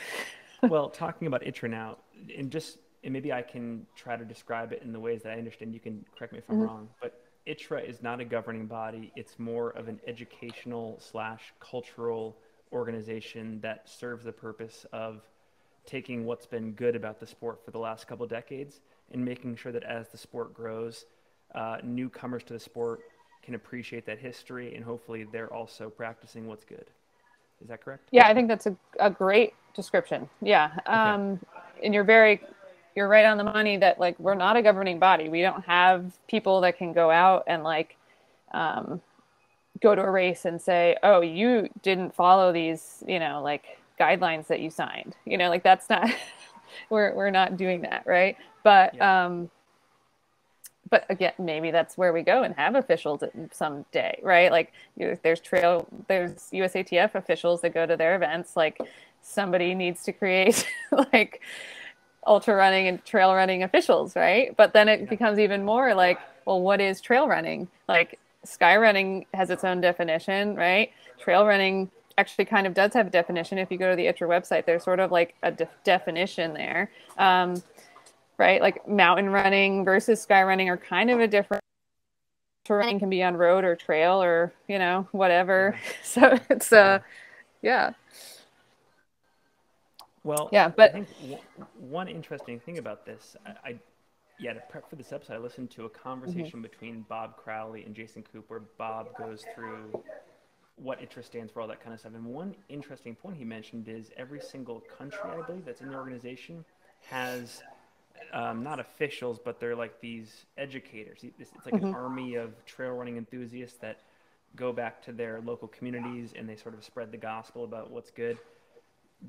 well, talking about ITRA now, and just and maybe I can try to describe it in the ways that I understand. You can correct me if I'm mm-hmm. wrong, but ITRA is not a governing body. It's more of an educational slash cultural organization that serves the purpose of taking what's been good about the sport for the last couple decades and making sure that as the sport grows, uh, newcomers to the sport can appreciate that history and hopefully they're also practicing what's good. Is that correct? Yeah, I think that's a, a great description. Yeah. Um, okay. And you're very you're right on the money that like we're not a governing body. We don't have people that can go out and like um, go to a race and say, "Oh, you didn't follow these, you know, like guidelines that you signed." You know, like that's not we're we're not doing that, right? But yeah. um but again, maybe that's where we go and have officials someday, right? Like there's trail, there's USATF officials that go to their events. Like somebody needs to create like ultra running and trail running officials, right? But then it yeah. becomes even more like, well, what is trail running? Like sky running has its own definition, right? Trail running actually kind of does have a definition. If you go to the ITRA website, there's sort of like a de- definition there, um, right? Like mountain running versus sky running are kind of a different. Running can be on road or trail or you know whatever. So it's uh, yeah. Well, yeah, but I think one interesting thing about this, I, I yeah, to prep for this episode, I listened to a conversation mm-hmm. between Bob Crowley and Jason Koop, where Bob goes through what interest stands for, all that kind of stuff. And one interesting point he mentioned is every single country, I believe, that's in the organization has um, not officials, but they're like these educators. It's, like mm-hmm. an army of trail running enthusiasts that go back to their local communities and they sort of spread the gospel about what's good.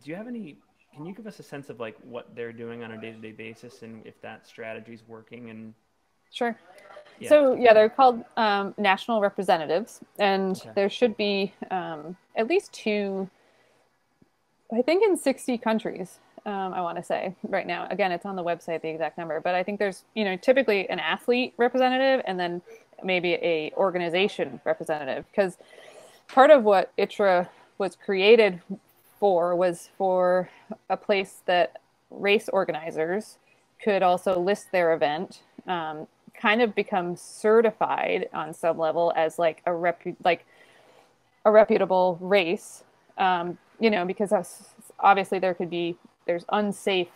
Do you have any can you give us a sense of like what they're doing on a day-to-day basis and if that strategy is working and sure yeah. so yeah they're called um, national representatives and okay. there should be um, at least two i think in 60 countries um, i want to say right now again it's on the website the exact number but i think there's you know typically an athlete representative and then maybe a organization representative because part of what itra was created for was for a place that race organizers could also list their event, um, kind of become certified on some level as like a repu- like a reputable race. Um, you know, because obviously there could be there's unsafe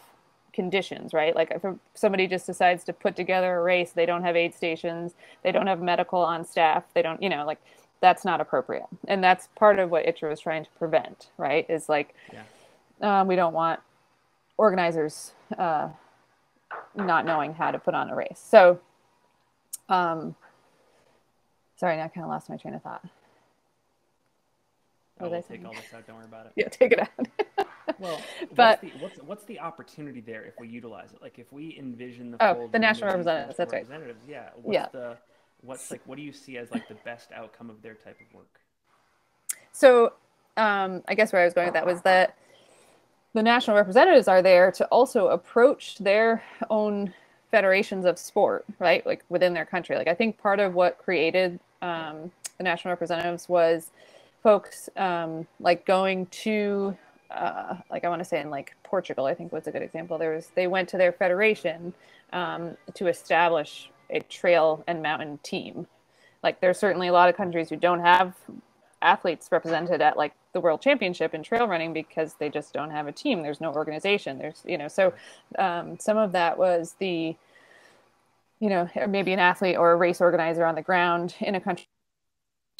conditions, right? Like if somebody just decides to put together a race, they don't have aid stations, they don't have medical on staff, they don't, you know, like that's not appropriate and that's part of what ITRA was trying to prevent right is like yeah. um, we don't want organizers uh, not knowing how to put on a race so um, Sorry, now I kind of lost my train of thought. I will take all this out. Don't worry about it. Yeah, take it out. well, but what's the, what's, what's the opportunity there if we utilize it? Like if we envision the oh the national representatives. That's right. Representatives, yeah. What's yeah. the what's like what do you see as like the best outcome of their type of work? So, um, I guess where I was going with that was that the national representatives are there to also approach their own federations of sport, right? Like within their country. Like I think part of what created um, the national representatives was folks um, like going to uh, like I want to say in like Portugal, I think was a good example. There was they went to their federation um, to establish a trail and mountain team. Like there's certainly a lot of countries who don't have athletes represented at like the world championship in trail running because they just don't have a team. There's no organization. There's you know so um, some of that was the you know maybe an athlete or a race organizer on the ground in a country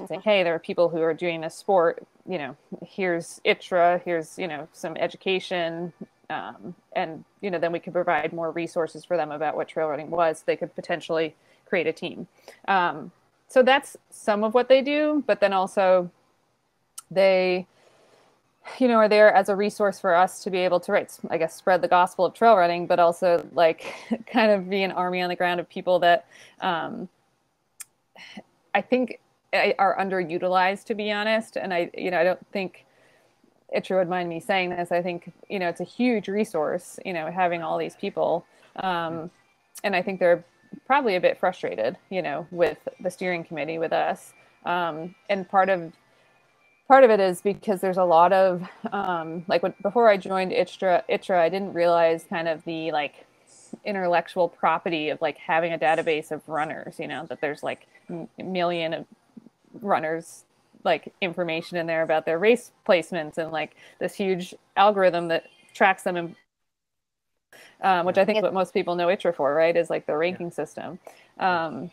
saying, hey, there are people who are doing this sport. You know, here's ITRA, here's, you know, some education. Um, and, you know, then we could provide more resources for them about what trail running was. They could potentially create a team. Um, so that's some of what they do. But then also, they, you know, are there as a resource for us to be able to, right, I guess, spread the gospel of trail running, but also like kind of be an army on the ground of people that um, I think are underutilized to be honest and i you know i don't think ITRA would mind me saying this i think you know it's a huge resource you know having all these people um, and i think they're probably a bit frustrated you know with the steering committee with us. Um, and part of part of it is because there's a lot of um, like when, before i joined ITRA, ITRA i didn't realize kind of the like intellectual property of like having a database of runners you know that there's like a million of runners like information in there about their race placements and like this huge algorithm that tracks them and um, which I think what most people know ITRA for, right, is like the ranking yeah. system. Um,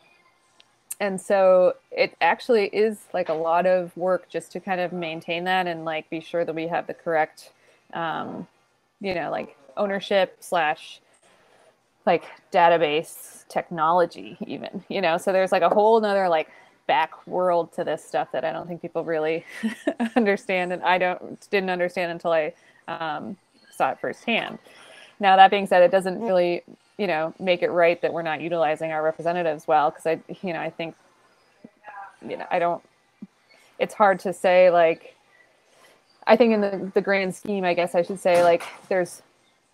and so it actually is like a lot of work just to kind of maintain that and like be sure that we have the correct, um, you know, like ownership slash like database technology even, you know, so there's like a whole nother like back world to this stuff that I don't think people really understand, and I don't didn't understand until I um, saw it firsthand. Now that being said, it doesn't really you know make it right that we're not utilizing our representatives well because I you know I think you know I don't. It's hard to say like. I think in the, the grand scheme, I guess I should say like there's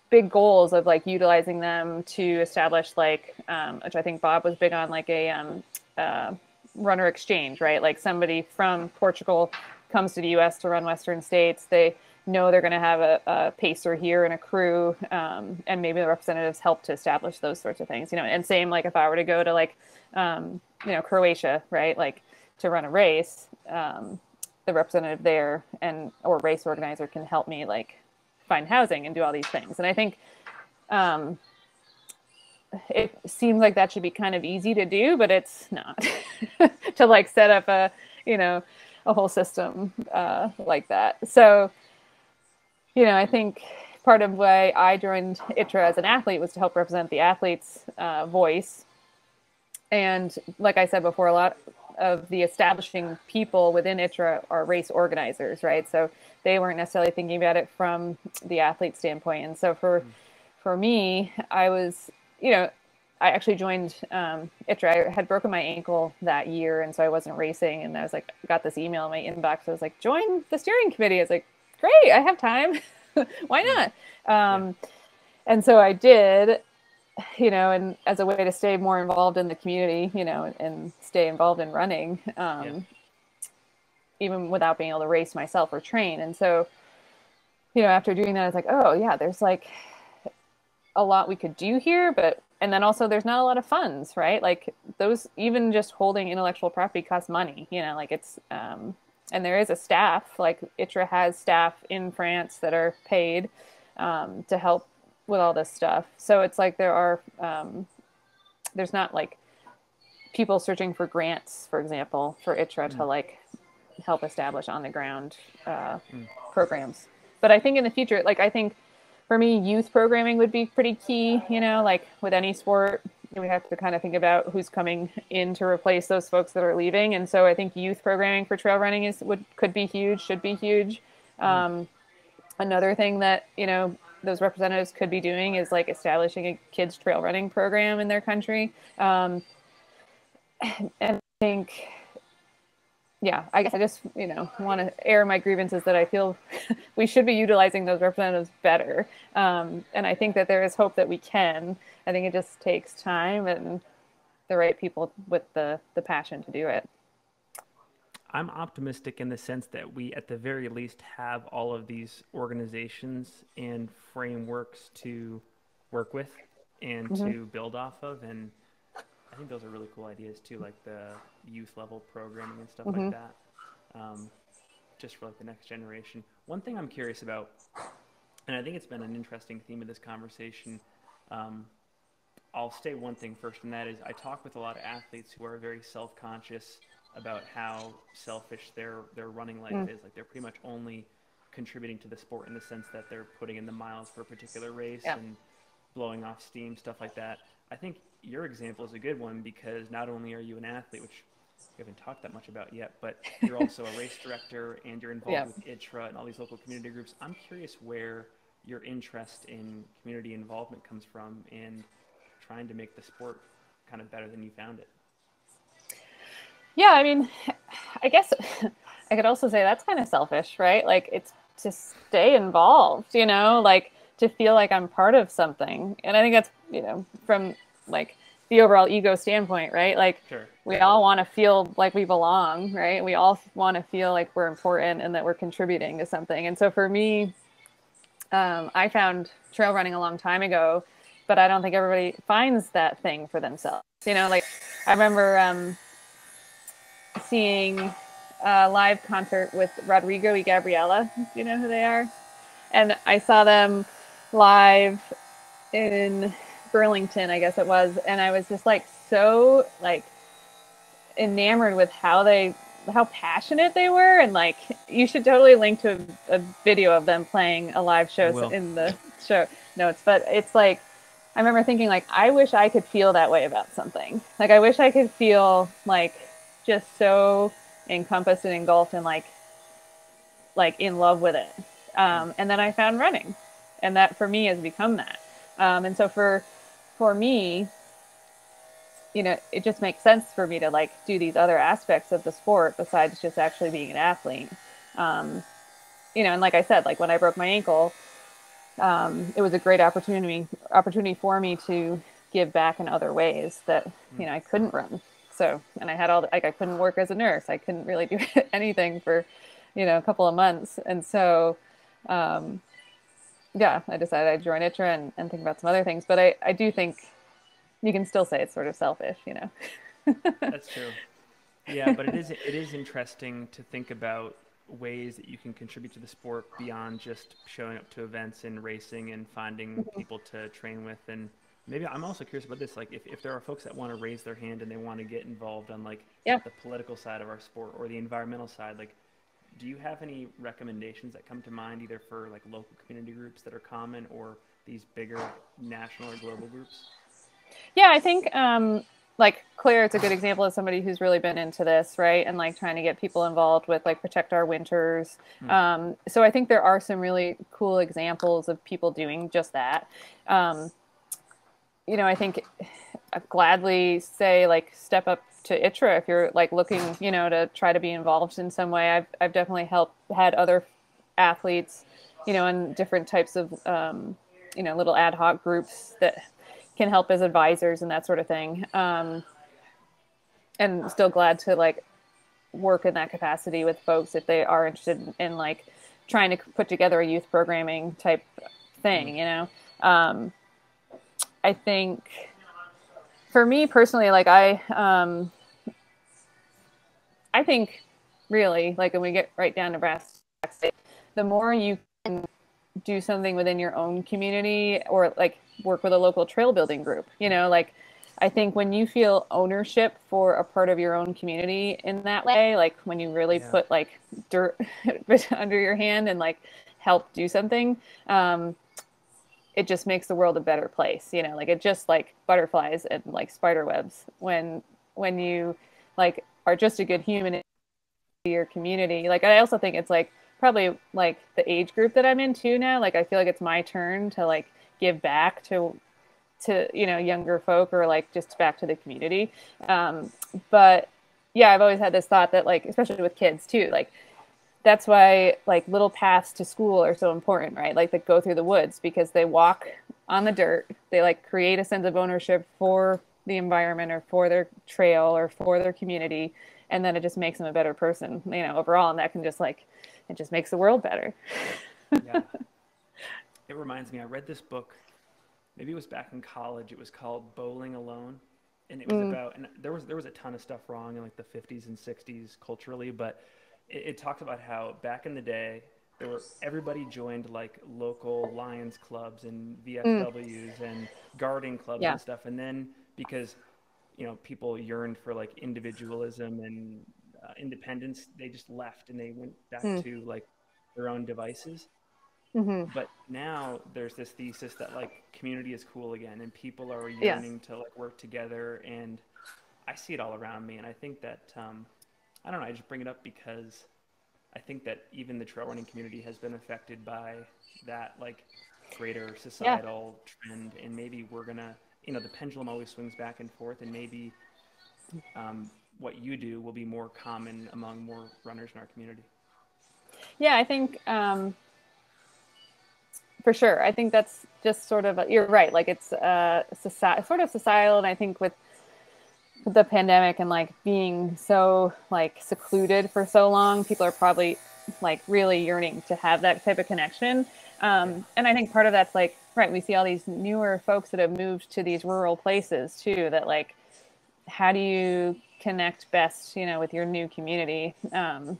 big goals of like utilizing them to establish like um, which I think Bob was big on like a um, uh, runner exchange, right? Like somebody from Portugal comes to the U.S. to run Western States. They know they're going to have a, a, pacer here and a crew, um, and maybe the representatives help to establish those sorts of things. You know, and same like if I were to go to like, um, you know, Croatia, right? Like to run a race, um, the representative there and or race organizer can help me like find housing and do all these things. And I think um, it seems like that should be kind of easy to do, but it's not to like set up a, you know, a whole system uh, like that. So, you know, I think part of why I joined ITRA as an athlete was to help represent the athlete's uh, voice. And like I said before, a lot of the establishing people within ITRA are race organizers, right? So they weren't necessarily thinking about it from the athlete standpoint. And so for for me, I was you know, I actually joined um, ITRA. I had broken my ankle that year, and so I wasn't racing. And I was like, got this email in my inbox. I was like, join the steering committee. I was like, great, I have time. Why not? Um, yeah. And so I did, you know, and as a way to stay more involved in the community, you know, and stay involved in running, um, yeah. even without being able to race myself or train. And so, you know, after doing that, I was like, oh yeah, there's like a lot we could do here, but and then also there's not a lot of funds, right? Like those even just holding intellectual property costs money, you know, like it's um and there is a staff, like ITRA has staff in France that are paid um, to help with all this stuff. So it's like there are um, there's not like people searching for grants, for example, for ITRA mm. to like help establish on the ground uh, mm. programs. But I think in the future, like I think for me, youth programming would be pretty key, you know, like with any sport, we have to kind of think about who's coming in to replace those folks that are leaving. And so I think youth programming for trail running is would could be huge, should be huge. Mm-hmm. Um, another thing that you know those representatives could be doing is like establishing a kids trail running program in their country. Um, and I think, yeah, I guess I just you know want to air my grievances that I feel we should be utilizing those representatives better. Um, and I think that there is hope that we can. I think it just takes time and the right people with the the passion to do it. I'm optimistic in the sense that we, at the very least, have all of these organizations and frameworks to work with and mm-hmm. to build off of. And I think those are really cool ideas too, like the youth level programming and stuff mm-hmm. like that. Um, just for like the next generation. One thing I'm curious about, and I think it's been an interesting theme of this conversation. Um, I'll say one thing first, and that is I talk with a lot of athletes who are very self conscious about how selfish their their running life mm. is. Like they're pretty much only contributing to the sport in the sense that they're putting in the miles for a particular race and blowing off steam, stuff like that. I think your example is a good one because not only are you an athlete, which we haven't talked that much about yet, but you're also a race director and you're involved yeah. with ITRA and all these local community groups. I'm curious where your interest in community involvement comes from and trying to make the sport kind of better than you found it. Yeah, I mean, I guess I could also say that's kind of selfish, right? Like it's to stay involved, you know, like to feel like I'm part of something. And I think that's, you know, from like the overall ego standpoint, right? Like sure. we all want to feel like we belong, right? We all want to feel like we're important and that we're contributing to something. And so for me, um, I found trail running a long time ago, but I don't think everybody finds that thing for themselves. You know, like I remember um, seeing a live concert with Rodrigo y Gabriela. Do you know who they are? And I saw them live in Burlington, I guess it was, and I was just like so like enamored with how they how passionate they were and like you should totally link to a, a video of them playing a live show in the show notes but it's like i remember thinking like i wish i could feel that way about something like i wish i could feel like just so encompassed and engulfed and like like in love with it. Um, and then I found running, and that for me has become that. Um, and so for for me, you know, it just makes sense for me to like do these other aspects of the sport besides just actually being an athlete. Um, you know, and like I said, like when I broke my ankle, um, it was a great opportunity opportunity for me to give back in other ways that you know I couldn't run. So, and I had all the, like I couldn't work as a nurse. I couldn't really do anything for, you know, a couple of months. And so, um, yeah, I decided I'd join ITRA and, and think about some other things. But I, I do think you can still say it's sort of selfish, you know. That's true. Yeah, but it is it is interesting to think about ways that you can contribute to the sport beyond just showing up to events and racing and finding mm-hmm. people to train with and maybe I'm also curious about this. Like, if, if there are folks that want to raise their hand and they want to get involved on like yeah. the political side of our sport or the environmental side, like, do you have any recommendations that come to mind either for like local community groups that are common or these bigger national or global groups? Yeah, I think um, like Clare, it's a good example of somebody who's really been into this, right? And like trying to get people involved with like protect our winters. Mm. Um, so I think there are some really cool examples of people doing just that. Um, you know, I think I'd gladly say like step up to ITRA if you're like looking, you know, to try to be involved in some way. I've I've definitely helped had other athletes, you know, in different types of um, you know little ad hoc groups that can help as advisors and that sort of thing. Um, and still glad to like work in that capacity with folks if they are interested in, in like trying to put together a youth programming type thing, you know. Um, I think for me personally, like I, um, I think really like when we get right down to brass tacks, the more you can do something within your own community or like work with a local trail building group, you know, like I think when you feel ownership for a part of your own community in that way, like when you really yeah. put like dirt under your hand and like help do something, um, it just makes the world a better place you know like it just like butterflies and like spider webs when when you like are just a good human in your community. Like i also think it's like probably like the age group that i'm in too now like i feel like it's my turn to like give back to to you know younger folk or like just back to the community. Um but yeah i've always had this thought that like especially with kids too like that's why like little paths to school are so important right? Like that go through the woods because they walk on the dirt. They like create a sense of ownership for the environment or for their trail or for their community and then it just makes them a better person you know overall and that can just like it just makes the world better yeah it reminds me i read this book maybe it was back in college it was called bowling alone and it was mm. about and there was there was a ton of stuff wrong in like the 50s and 60s culturally but it, it talked about how back in the day there were everybody joined like local lions clubs and VFWs mm. and guarding clubs yeah. and stuff, and then because you know people yearned for like individualism and uh, independence, they just left and they went back mm. to like their own devices. Mm-hmm. But now there's this thesis that like community is cool again, and people are yearning yes. to like work together, and I see it all around me, and I think that um, I don't know. I just bring it up because I think that even the trail running community has been affected by that like greater societal yeah. trend, and maybe we're gonna, you know, the pendulum always swings back and forth, and maybe um, what you do will be more common among more runners in our community. Yeah, I think um, for sure. I think that's just sort of a, you're right. Like it's uh, sort of societal, and I think with the pandemic and like being so like secluded for so long, people are probably like really yearning to have that type of connection. Um, and I think part of that's like, right, we see all these newer folks that have moved to these rural places too, that like, how do you connect best, you know, with your new community? Um,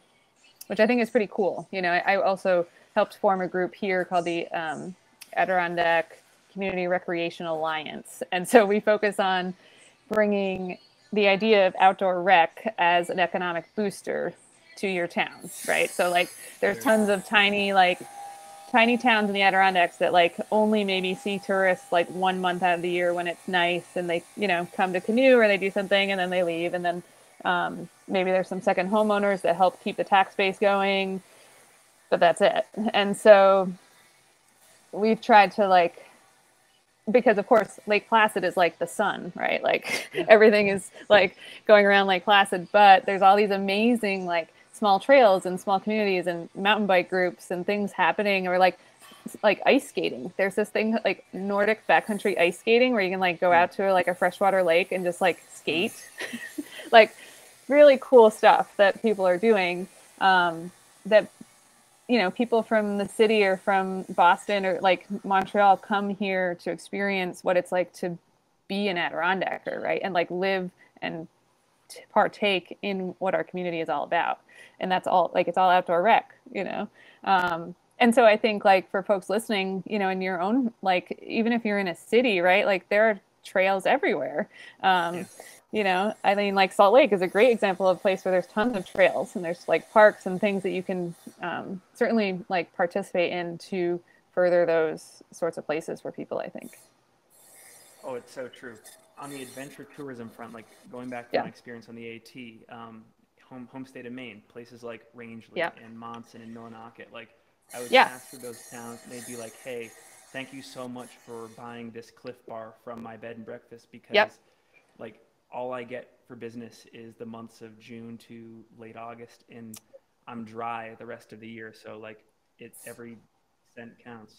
which I think is pretty cool. You know, I, I also helped form a group here called the um, Adirondack Community Recreation Alliance. And so we focus on bringing the idea of outdoor rec as an economic booster to your town, right? So like there's tons of tiny like tiny towns in the Adirondacks that like only maybe see tourists like one month out of the year when it's nice and they you know come to canoe or they do something and then they leave and then um, maybe there's some second homeowners that help keep the tax base going but that's it and so we've tried to like because of course Lake Placid is like the sun, right? Like yeah. everything is like going around Lake Placid, but there's all these amazing like small trails and small communities and mountain bike groups and things happening or like like ice skating. There's this thing like Nordic backcountry ice skating where you can like go out to like a freshwater lake and just like skate. like really cool stuff that people are doing um, that you know people from the city or from boston or like montreal come here to experience what it's like to be an adirondacker right and like live and partake in what our community is all about. And that's all like it's all outdoor rec you know? Um, and so i think like for folks listening you know in your own like even if you're in a city right like there are trails everywhere. Um, yeah. you know i mean like salt lake is a great example of a place where there's tons of trails and there's like parks and things that you can um, certainly like participate in to further those sorts of places for people i think. Oh it's so true on the adventure tourism front like going back to yeah. my experience on the at um, home home state of maine places like rangeley yeah. and monson and millinocket like i would yeah. pass through those towns and they'd be like hey thank you so much for buying this Clif bar from my bed and breakfast because yep. like all I get for business is the months of June to late August, and I'm dry the rest of the year. So like, it's every cent counts.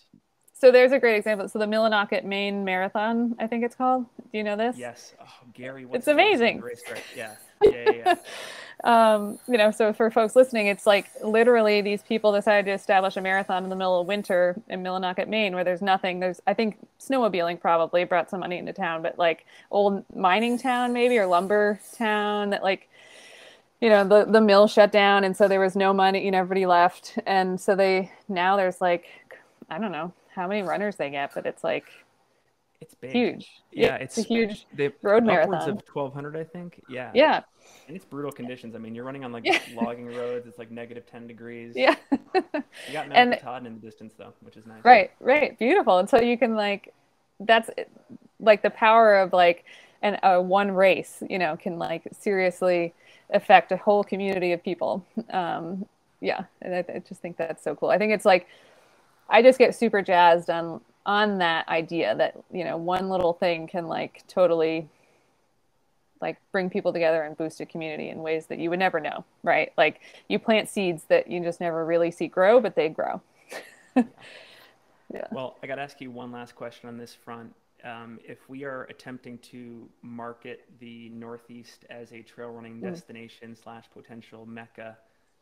So there's a great example. So the Millinocket Maine Marathon, I think it's called. Do you know this? Yes. Oh, Gary. it's amazing. Yeah. Yeah. Yeah. yeah. um, you know, so for folks listening, it's like literally these people decided to establish a marathon in the middle of winter in Millinocket, Maine, where there's nothing. There's, I think, snowmobiling probably brought some money into town, but like old mining town maybe or lumber town that like, you know, the the mill shut down, and so there was no money. You know, everybody left, and so they now there's like, I don't know how many runners they get, but it's like It's big. huge. Yeah, it's, it's a huge They road upwards marathon. of 1200, I think. Yeah. yeah, And it's brutal conditions. I mean, you're running on like Yeah. logging roads. It's like negative 10 degrees. yeah. You got Mount And- Katahdin in the distance though, which is nice. Right, right. Beautiful. And so you can like that's like the power of like and a one race, you know, can like seriously affect a whole community of people. Um yeah, and I, I just think that's so cool. I think it's like I just get super jazzed on on that idea that, you know, one little thing can like totally like bring people together and boost a community in ways that you would never know, right? Like you plant seeds that you just never really see grow, but they grow. Yeah. Well, I got to ask you one last question on this front. Um, if we are attempting to market the Northeast as a trail running Mm. destination slash potential mecca,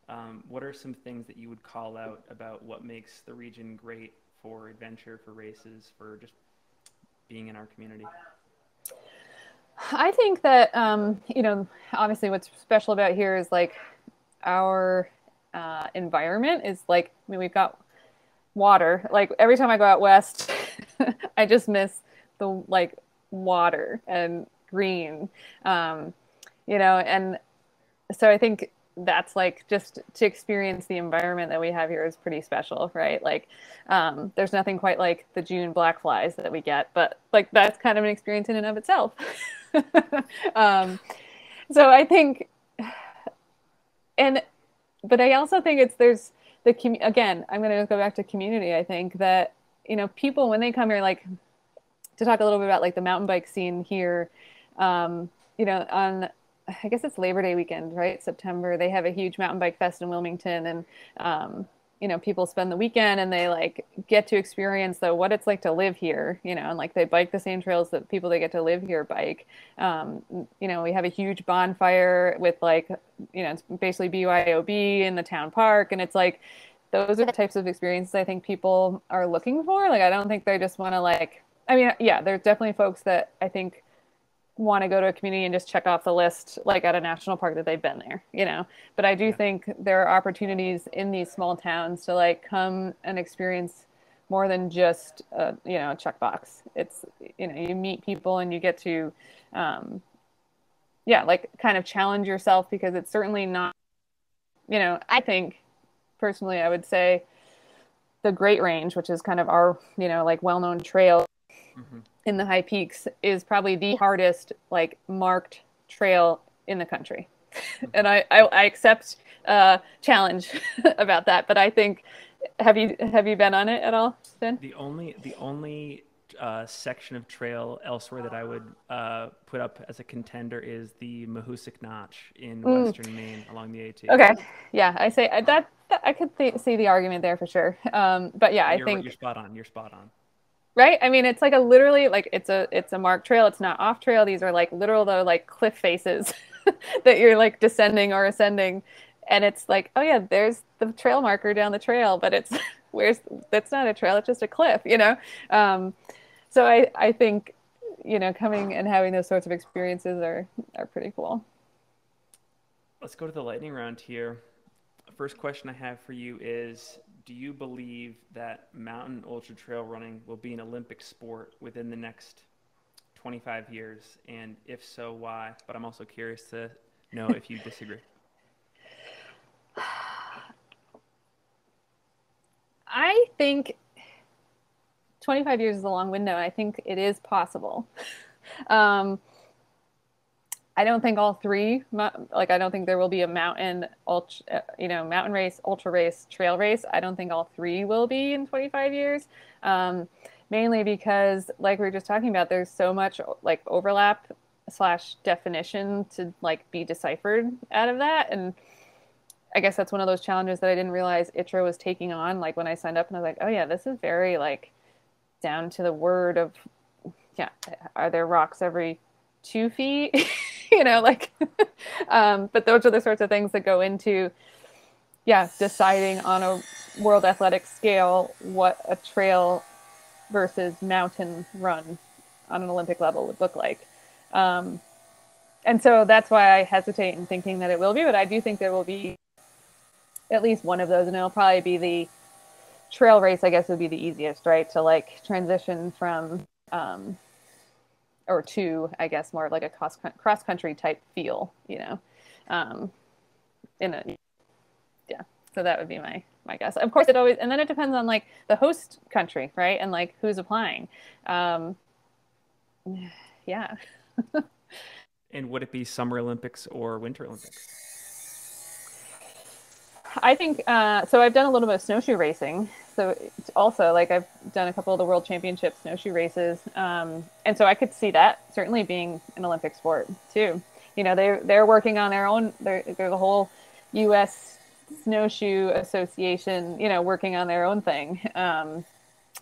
um, what are some things that you would call out about what makes the region great for adventure, for races, for just being in our community? I think that um, you know, obviously, what's special about here is like our uh, environment is like. I mean, we've got water. Like every time I go out west, I just miss the like water and green. Um, you know, and so I think that's like just to experience the environment that we have here is pretty special, right? Like, um, there's nothing quite like the June black flies that we get, but like that's kind of an experience in and of itself. um, so I think, and but I also think it's there's the commu- again. I'm going to go back to community. I think that you know people when they come here, like to talk a little bit about like the mountain bike scene here. Um, you know, on I guess it's Labor Day weekend, right? September. They have a huge mountain bike fest in Wilmington, and um, you know, people spend the weekend and they like get to experience though what it's like to live here. You know, and like they bike the same trails that people that get to live here bike. Um, you know, we have a huge bonfire with like, you know, it's basically BYOB in the town park, and it's like those are the types of experiences I think people are looking for. Like, I don't think they just want to like. I mean, yeah, there's definitely folks that I think want to go to a community and just check off the list like at a national park that they've been there you know? But i do think there are opportunities in these small towns to like come and experience more than just a you know a checkbox. It's you know you meet people and you get to um yeah like kind of challenge yourself because it's certainly not you know i think personally i would say the great range which is kind of our you know like well-known trail hmm in the high peaks is probably the hardest like marked trail in the country and i i, I accept uh challenge about that but i think have you have you been on it at all ben The only the only uh, section of trail elsewhere that I would uh, put up as a contender is the Mahoosic Notch in Mm. western Maine along the AT. okay yeah i say that, that i could th- see the argument there for sure um but yeah i you're, think you're spot on. You're spot on. Right? I mean it's like a literally like it's a it's a marked trail. It's not off trail. These are like literal though like cliff faces that you're like descending or ascending. And it's like oh yeah there's the trail marker down the trail but it's where's that's not a trail. It's just a cliff you know? Um so i i think you know coming and having those sorts of experiences are are pretty cool. Let's go to the lightning round here. First question I have for you is Do you believe that mountain ultra trail running will be an Olympic sport within the next 25 years? And if so, why? But I'm also curious to know if you disagree. I think 25 years is a long window. I think it is possible. um, I don't think all three, like, I don't think there will be a mountain, ultra, you know, mountain race, ultra race, trail race. I don't think all three will be in 25 years. Um, mainly because, like we were just talking about, there's so much like overlap slash definition to like be deciphered out of that. And I guess that's one of those challenges that I didn't realize ITRA was taking on. Like when I signed up and I was like, oh yeah, this is very like down to the word of, yeah, are there rocks every two feet? you know, like, um, but those are the sorts of things that go into, yeah, deciding on a world athletic scale what a trail versus mountain run on an Olympic level would look like. Um, and so that's why I hesitate in thinking that it will be, but I do think there will be at least one of those, and it'll probably be the trail race. I guess would be the easiest, right? To like transition from, um, or two, I guess, more of like a cross cross country type feel, you know, um, in a yeah. So that would be my my guess. Of course, it always and then it depends on like the host country, right, and like who's applying. Um, yeah. and would it be Summer Olympics or Winter Olympics? I think uh, so. I've done a little bit of snowshoe racing. So also, like I've done a couple of the World Championship snowshoe races, um, and so I could see that certainly being an Olympic sport too. You know, they they're working on their own. There's a whole U.S. Snowshoe Association, you know, working on their own thing, um,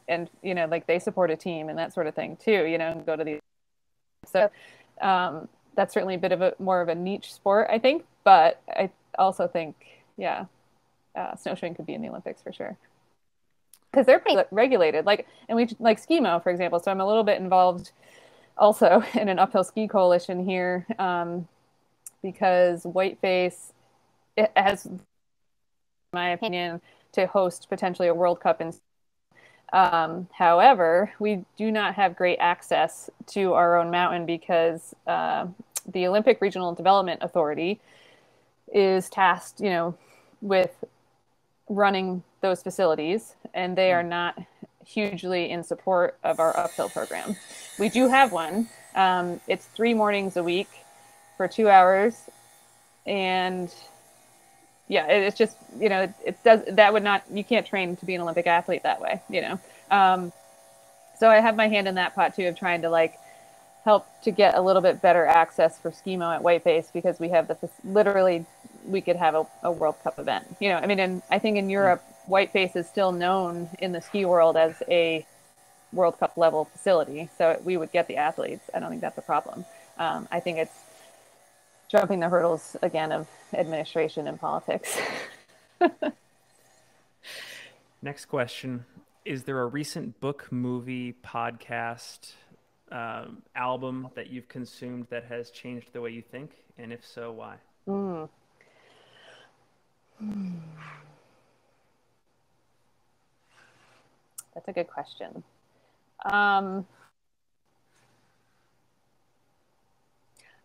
and you know, like they support a team and that sort of thing too. You know, and go to these. So um, that's certainly a bit of a more of a niche sport, I think. But I also think, yeah, uh, snowshoeing could be in the Olympics for sure because they're pretty regulated. Like, and we like Skimo, for example. So I'm a little bit involved also in an uphill ski coalition here um, because Whiteface it has, in my opinion, to host potentially a World Cup in. Um, however, we do not have great access to our own mountain because uh, the Olympic Regional Development Authority is tasked, you know, with running those facilities, and they are not hugely in support of our uphill program. We do have one. Um, it's three mornings a week for two hours, and yeah, it, it's just you know it, it, does that would not you can't train to be an Olympic athlete that way, you know. Um, so I have my hand in that pot too of trying to like help to get a little bit better access for skimo at Whiteface because we have the literally we could have a, a World Cup event. You know, I mean, and I think in Europe, Whiteface is still known in the ski world as a World Cup level facility. So we would get the athletes. I don't think that's a problem. Um, I think it's jumping the hurdles again of administration and politics. Next question Is there a recent book, movie, podcast, um, album that you've consumed that has changed the way you think? And if so, why? Mm. That's a good question. Um,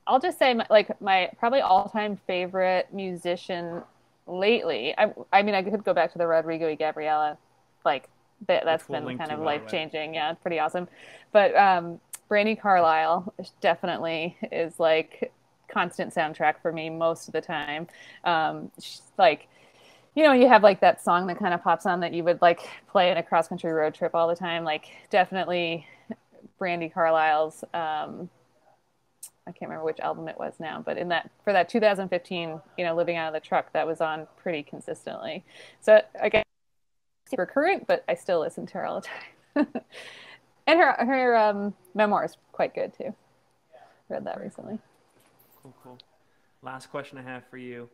I'll just say, my, like my probably all-time favorite musician lately. I, I mean, I could go back to the Rodrigo y Gabriela, like that, that's been kind of life changing. Yeah, it's pretty awesome. But um, Brandi Carlile definitely is like constant soundtrack for me most of the time. Um, like, you know, you have like that song that kind of pops on that you would like play in a cross country road trip all the time. Like, definitely Brandi Carlile's. Um, I can't remember which album it was now, but in that for that 2015, you know, living out of the truck, that was on pretty consistently. So again, super current, but I still listen to her all the time. and her her um, memoir is quite good too. Read that recently. Cool, cool. Last question I have for you.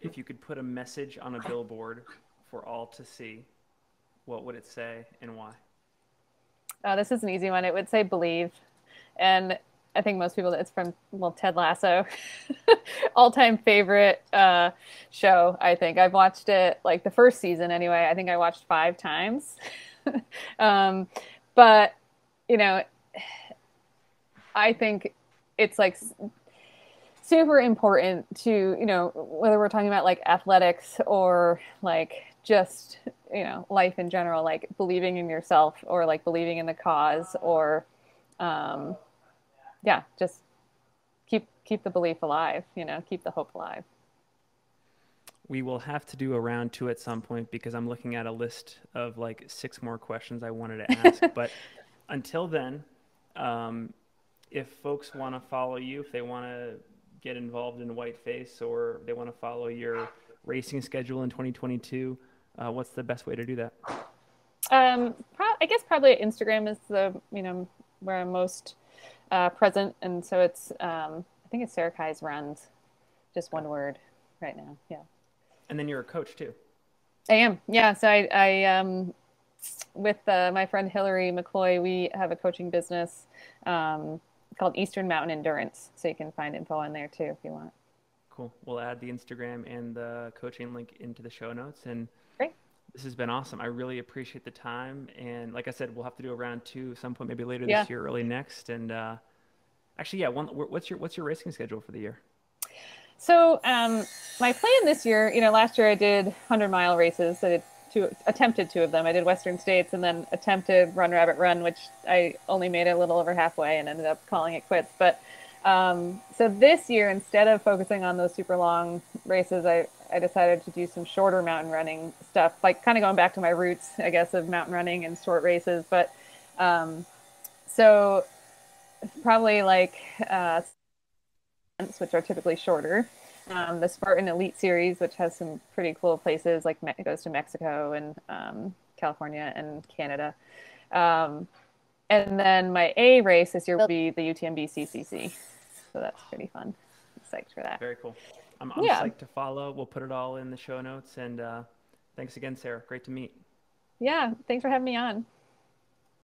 If you could put a message on a billboard for all to see, what would it say and why? Oh, this is an easy one. It would say believe. And I think most people, it's from, well, Ted Lasso. All time favorite uh, show, I think. I've watched it like the first season anyway. I think I watched five times. um, but, you know, I think it's like super important to you know whether we're talking about like athletics or like just you know life in general like believing in yourself or like believing in the cause or um yeah just keep keep the belief alive you know keep the hope alive. We will have to do a round two at some point because i'm looking at a list of like six more questions i wanted to ask. But until then um, if folks want to follow you, if they want to get involved in Whiteface or they want to follow your racing schedule in 2022, uh, what's the best way to do that? Um, pro- I guess probably Instagram is the you know where I'm most uh, present, and so it's um, I think it's Sarah Keyes runs, just one word right now. Yeah. And then you're a coach too. I am. Yeah. So I, I um, with uh, my friend Hillary McCloy, we have a coaching business um, called Eastern Mountain Endurance. So you can find info on there too if you want. Cool. We'll add the Instagram and the coaching link into the show notes. And Great. this has been awesome. I really appreciate the time. And like I said, we'll have to do a round two some point, maybe later yeah. this year, early next. And uh, Actually, yeah. One, what's your what's your racing schedule for the year? So um, my plan this year, you know, last year I did hundred mile races. I did two, attempted two of them. I did Western States and then attempted Run Rabbit Run, which I only made a little over halfway and ended up calling it quits. But um, so this year, instead of focusing on those super long races, I, I decided to do some shorter mountain running stuff, like kind of going back to my roots, I guess, of mountain running and short races. But um, so probably like uh, which are typically shorter. Um, the Spartan Elite Series, which has some pretty cool places, like it goes to Mexico and um, California and Canada. Um, and then my A race this year will be the UTMB CCC. So that's pretty fun. I'm psyched for that. Very cool. I'm, I'm yeah. psyched to follow. We'll put it all in the show notes. And uh, thanks again, Sarah. Great to meet. Yeah. Thanks for having me on.